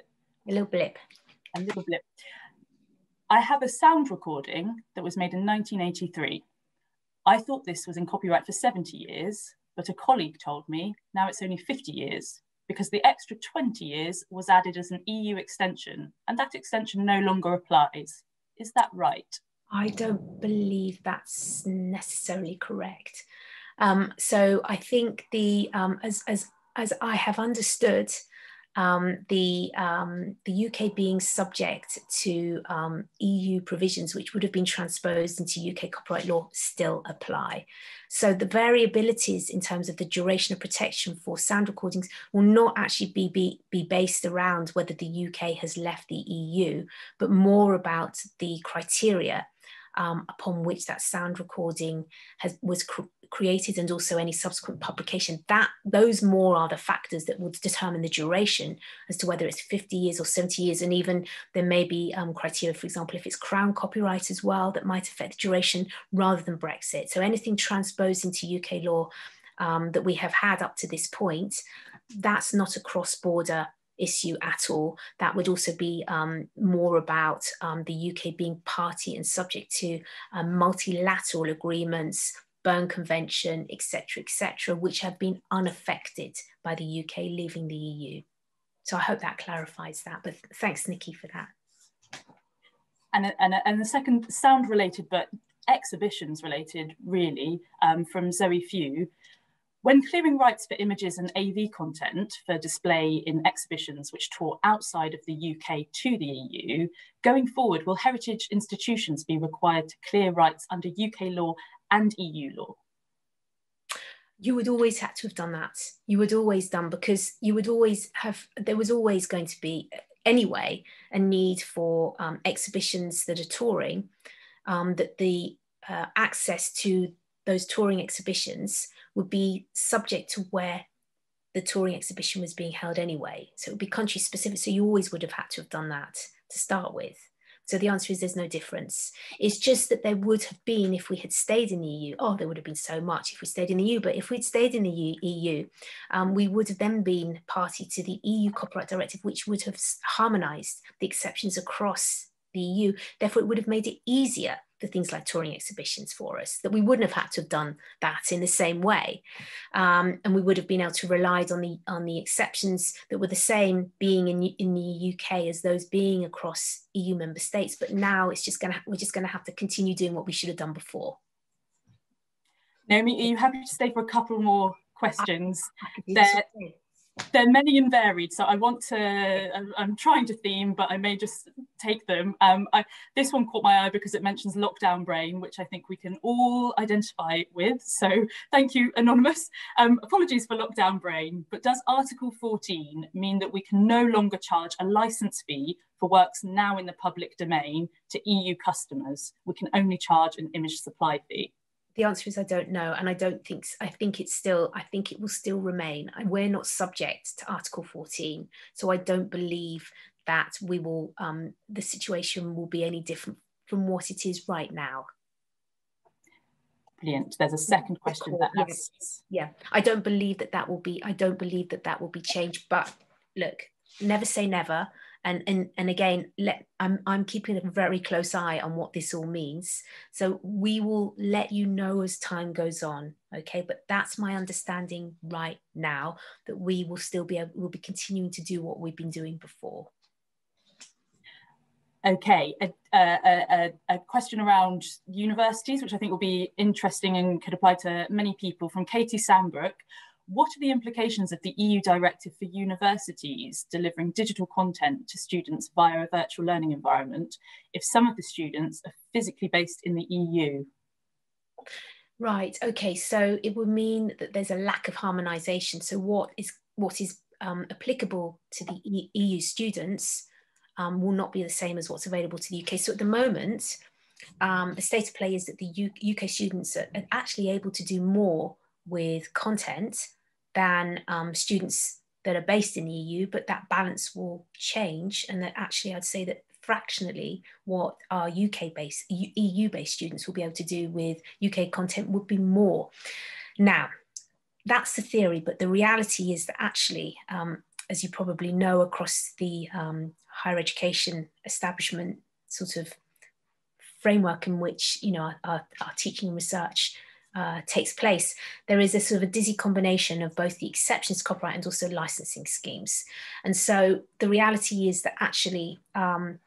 [SPEAKER 2] a little blip.
[SPEAKER 1] A little blip. I have a sound recording that was made in 1983. I thought this was in copyright for 70 years, but a colleague told me now it's only 50 years because the extra 20 years was added as an EU extension and that extension no longer applies. Is that right?
[SPEAKER 2] I don't believe that's necessarily correct. Um, so I think the um, as as as I have understood, um, the, um, the UK being subject to um, EU provisions, which would have been transposed into UK copyright law, still apply. So the variabilities in terms of the duration of protection for sound recordings will not actually be, be, be based around whether the UK has left the EU, but more about the criteria um, upon which that sound recording has, was cr created and also any subsequent publication. That those more are the factors that would determine the duration as to whether it's 50 years or 70 years. And even there may be um, criteria for example if it's crown copyright as well that might affect the duration rather than brexit. So anything transposed into uk law um, that we have had up to this point that's not a cross-border issue at all. That would also be um, more about um, the UK being party and subject to um, multilateral agreements, Berne Convention, etc., etc., which have been unaffected by the UK leaving the EU. So I hope that clarifies that. But thanks, Nikki, for that.
[SPEAKER 1] And, and, and the second sound related, but exhibitions related, really, um, from Zoe Few. When clearing rights for images and AV content for display in exhibitions which tour outside of the UK to the EU, going forward, will heritage institutions be required to clear rights under UK law and EU law?
[SPEAKER 2] You would always have to have done that. You would always done because you would always have, there was always going to be, anyway, a need for um, exhibitions that are touring, um, that the uh, access to those touring exhibitions would be subject to where the touring exhibition was being held anyway. So it would be country specific. So you always would have had to have done that to start with. So the answer is there's no difference. It's just that there would have been if we had stayed in the EU. Oh, there would have been so much if we stayed in the EU. But if we'd stayed in the EU, um, we would have then been party to the EU Copyright Directive, which would have harmonised the exceptions across the EU. Therefore, it would have made it easier for things like touring exhibitions for us, that we wouldn't have had to have done that in the same way. Um, and we would have been able to rely on the, on the exceptions that were the same being in, in the UK as those being across EU member states. But now it's just gonna, we're just gonna have to continue doing what we should have done before.
[SPEAKER 1] Naomi, are you happy to stay for a couple more questions? There, they're many and varied so i want to i'm, trying to theme but i may just take them. Um, I, this one caught my eye because it mentions lockdown brain which i think we can all identify with so thank you anonymous. Um, apologies for lockdown brain but does article 14 mean that we can no longer charge a license fee for works now in the public domain to eu customers? We can only charge an image supply fee
[SPEAKER 2] the answer is I don't know, and I don't think I think it's still I think it will still remain. We're not subject to Article 14, so I don't believe that we will um, the situation will be any different from what it is right now.
[SPEAKER 1] Brilliant. There's a second question that asks.
[SPEAKER 2] Yeah, I don't believe that that will be. I don't believe that that will be changed. But look, never say never and and and again let I'm, I'm keeping a very close eye on what this all means. So we will let you know as time goes on okay? But that's my understanding right now that we will still be able will be continuing to do what we've been doing before.
[SPEAKER 1] Okay a, a, a, a question around universities which i think will be interesting and could apply to many people. From katie sandbrook what are the implications of the EU directive for universities delivering digital content to students via a virtual learning environment if some of the students are physically based in the EU?
[SPEAKER 2] Right, okay, so it would mean that there's a lack of harmonisation. So what is what is um, applicable to the EU students um, will not be the same as what's available to the UK. So at the moment, um, the state of play is that the U UK students are actually able to do more with content than um, students that are based in the EU, but that balance will change. And that actually, I'd say that fractionally, what our UK based, EU based students will be able to do with UK content would be more. Now, that's the theory, but the reality is that actually, um, as you probably know, across the um, higher education establishment sort of framework in which you know our, our, our teaching and research uh, takes place, there is a sort of a dizzy combination of both the exceptions to copyright and also licensing schemes. And so the reality is that actually, um,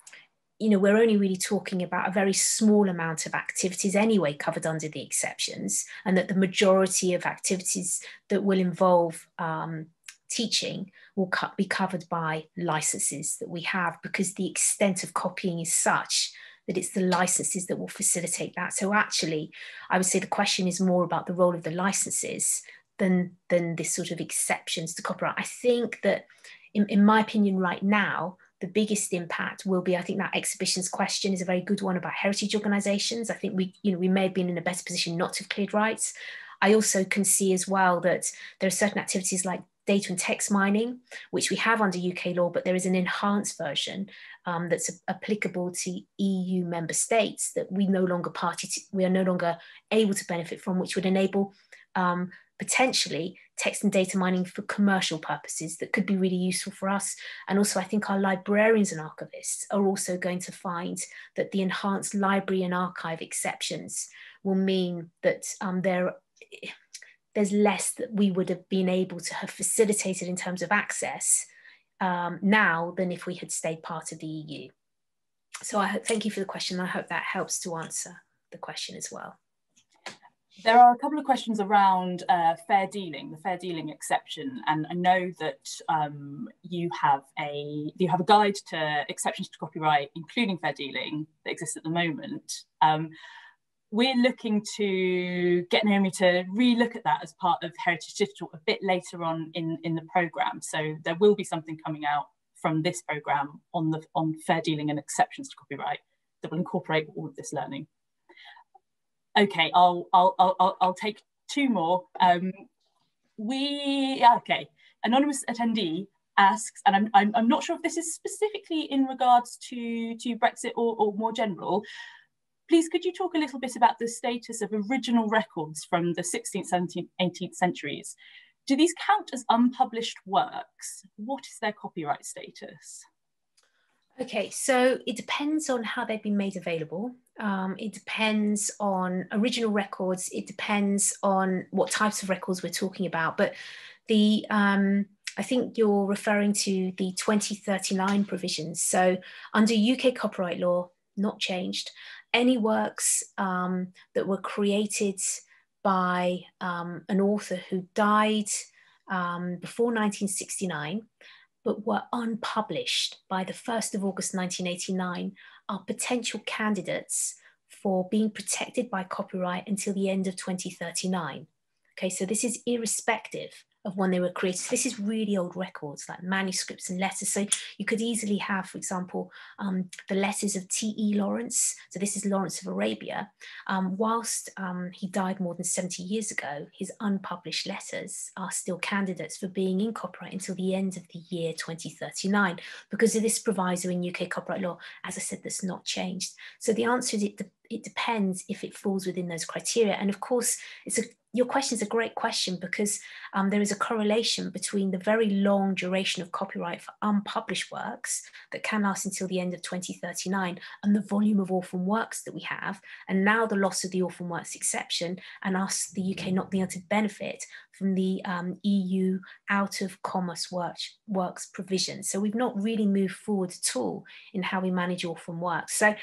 [SPEAKER 2] you know, we're only really talking about a very small amount of activities anyway covered under the exceptions, and that the majority of activities that will involve um, teaching will be covered by licenses that we have because the extent of copying is such that it's the licenses that will facilitate that. So actually, I would say the question is more about the role of the licenses than than this sort of exceptions to copyright. I think that, in, in my opinion, right now, the biggest impact will be. I think that exhibitions question is a very good one about heritage organisations. I think we, you know, we may have been in a better position not to have cleared rights. I also can see as well that there are certain activities like data and text mining, which we have under UK law, but there is an enhanced version um, that's applicable to EU member states that we no longer party to, we are no longer able to benefit from, which would enable um, potentially text and data mining for commercial purposes that could be really useful for us. And also, I think our librarians and archivists are also going to find that the enhanced library and archive exceptions will mean that um, there there's less that we would have been able to have facilitated in terms of access um, now than if we had stayed part of the EU. So I thank you for the question. I hope that helps to answer the question as well.
[SPEAKER 1] There are a couple of questions around uh, fair dealing, the fair dealing exception, and I know that um, you have a you have a guide to exceptions to copyright, including fair dealing, that exists at the moment. Um, we're looking to get Naomi to relook at that as part of Heritage Digital a bit later on in, in the programme. So there will be something coming out from this programme on the on fair dealing and exceptions to copyright that will incorporate all of this learning. Okay, I'll I'll I'll, I'll take two more. Um, we okay, anonymous attendee asks, and I'm, I'm, I'm not sure if this is specifically in regards to, to Brexit or, or more general, Please, could you talk a little bit about the status of original records from the 16th, 17th, 18th centuries? Do these count as unpublished works? What is their copyright status?
[SPEAKER 2] Okay, so it depends on how they've been made available. Um, it depends on original records. It depends on what types of records we're talking about. But the um, I think you're referring to the 2039 provisions. So under UK copyright law, not changed any works um, that were created by um, an author who died um, before 1969 but were unpublished by the 1st of August 1989 are potential candidates for being protected by copyright until the end of 2039. Okay, so this is irrespective of when they were created. This is really old records like manuscripts and letters. So you could easily have, for example, um, the letters of T.E. Lawrence. So this is Lawrence of Arabia. Um, whilst um, he died more than 70 years ago, his unpublished letters are still candidates for being in copyright until the end of the year 2039 because of this proviso in UK copyright law, as I said, that's not changed. So the answer is it, it depends if it falls within those criteria. And of course, it's a your question is a great question because um, there is a correlation between the very long duration of copyright for unpublished works that can last until the end of 2039 and the volume of orphan works that we have, and now the loss of the orphan works exception, and us, the UK, not being able to benefit from the um, EU out of commerce work, works provision. So we've not really moved forward at all in how we manage orphan works. So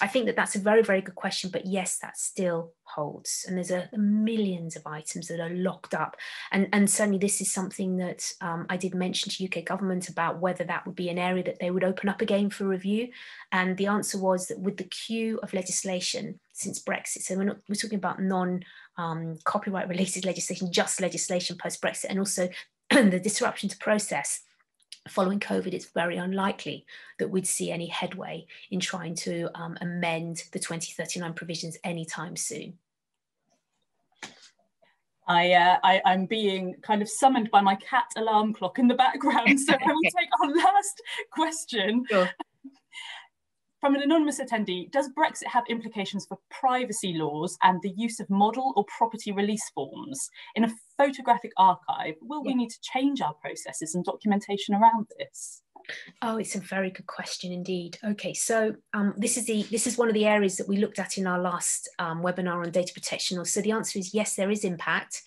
[SPEAKER 2] I think that that's a very, very good question, but yes, that still holds. And there's a, a millions of items that are locked up. And, and certainly this is something that um, I did mention to UK government about whether that would be an area that they would open up again for review. And the answer was that with the queue of legislation since Brexit, so we're, not, we're talking about non um, copyright related legislation, just legislation post Brexit, and also the disruption to process following COVID, it's very unlikely that we'd see any headway in trying to um, amend the 2039 provisions anytime soon.
[SPEAKER 1] I, uh, I, am being kind of summoned by my cat alarm clock in the background, so I will take our last question. Sure from an anonymous attendee, does Brexit have implications for privacy laws and the use of model or property release forms? In a photographic archive, will we need to change our processes and documentation around this?
[SPEAKER 2] Oh, it's a very good question indeed. Okay, so um, this is the this is one of the areas that we looked at in our last um, webinar on data protection. So the answer is yes, there is impact.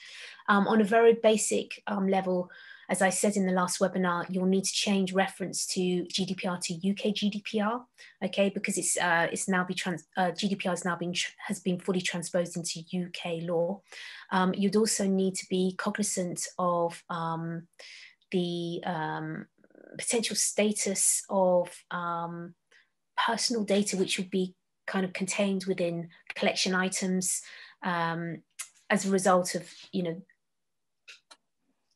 [SPEAKER 2] Um, on a very basic um, level, as I said in the last webinar, you'll need to change reference to GDPR to UK GDPR, okay, because it's uh, it's now be trans uh, GDPR has now been has been fully transposed into UK law. Um, you'd also need to be cognizant of um, the um, potential status of um, personal data, which would be kind of contained within collection items um, as a result of you know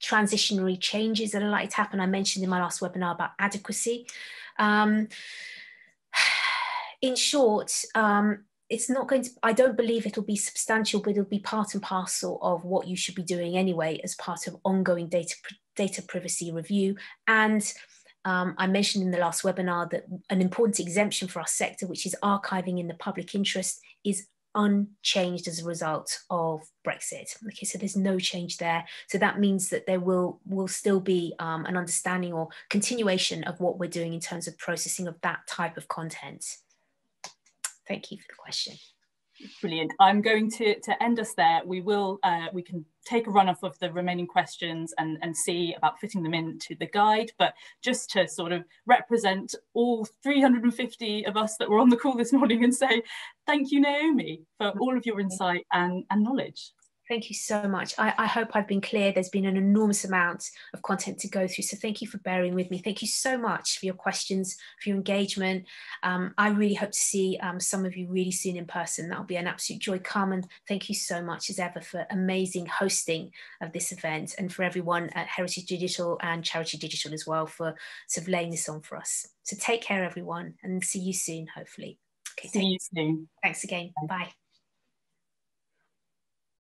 [SPEAKER 2] transitionary changes that are likely to happen. I mentioned in my last webinar about adequacy. Um, in short, um, it's not going to, I don't believe it'll be substantial, but it'll be part and parcel of what you should be doing anyway as part of ongoing data, data privacy review. And um, I mentioned in the last webinar that an important exemption for our sector, which is archiving in the public interest, is unchanged as a result of Brexit. Okay, so there's no change there. So that means that there will will still be um, an understanding or continuation of what we're doing in terms of processing of that type of content. Thank you for the question.
[SPEAKER 1] Brilliant. I'm going to, to end us there. We will, uh, we can take a run off of the remaining questions and, and see about fitting them into the guide. But just to sort of represent all 350 of us that were on the call this morning and say, thank you, Naomi, for all of your insight and, and knowledge.
[SPEAKER 2] Thank you so much. I, I, hope I've been clear. There's been an enormous amount of content to go through. So thank you for bearing with me. Thank you so much for your questions, for your engagement. Um, I really hope to see um, some of you really soon in person. That'll be an absolute joy. Carmen, thank you so much as ever for amazing hosting of this event and for everyone at Heritage Digital and Charity Digital as well for sort of laying this on for us. So take care, everyone, and see you soon, hopefully.
[SPEAKER 1] Okay, see you soon.
[SPEAKER 2] Thanks again. Bye.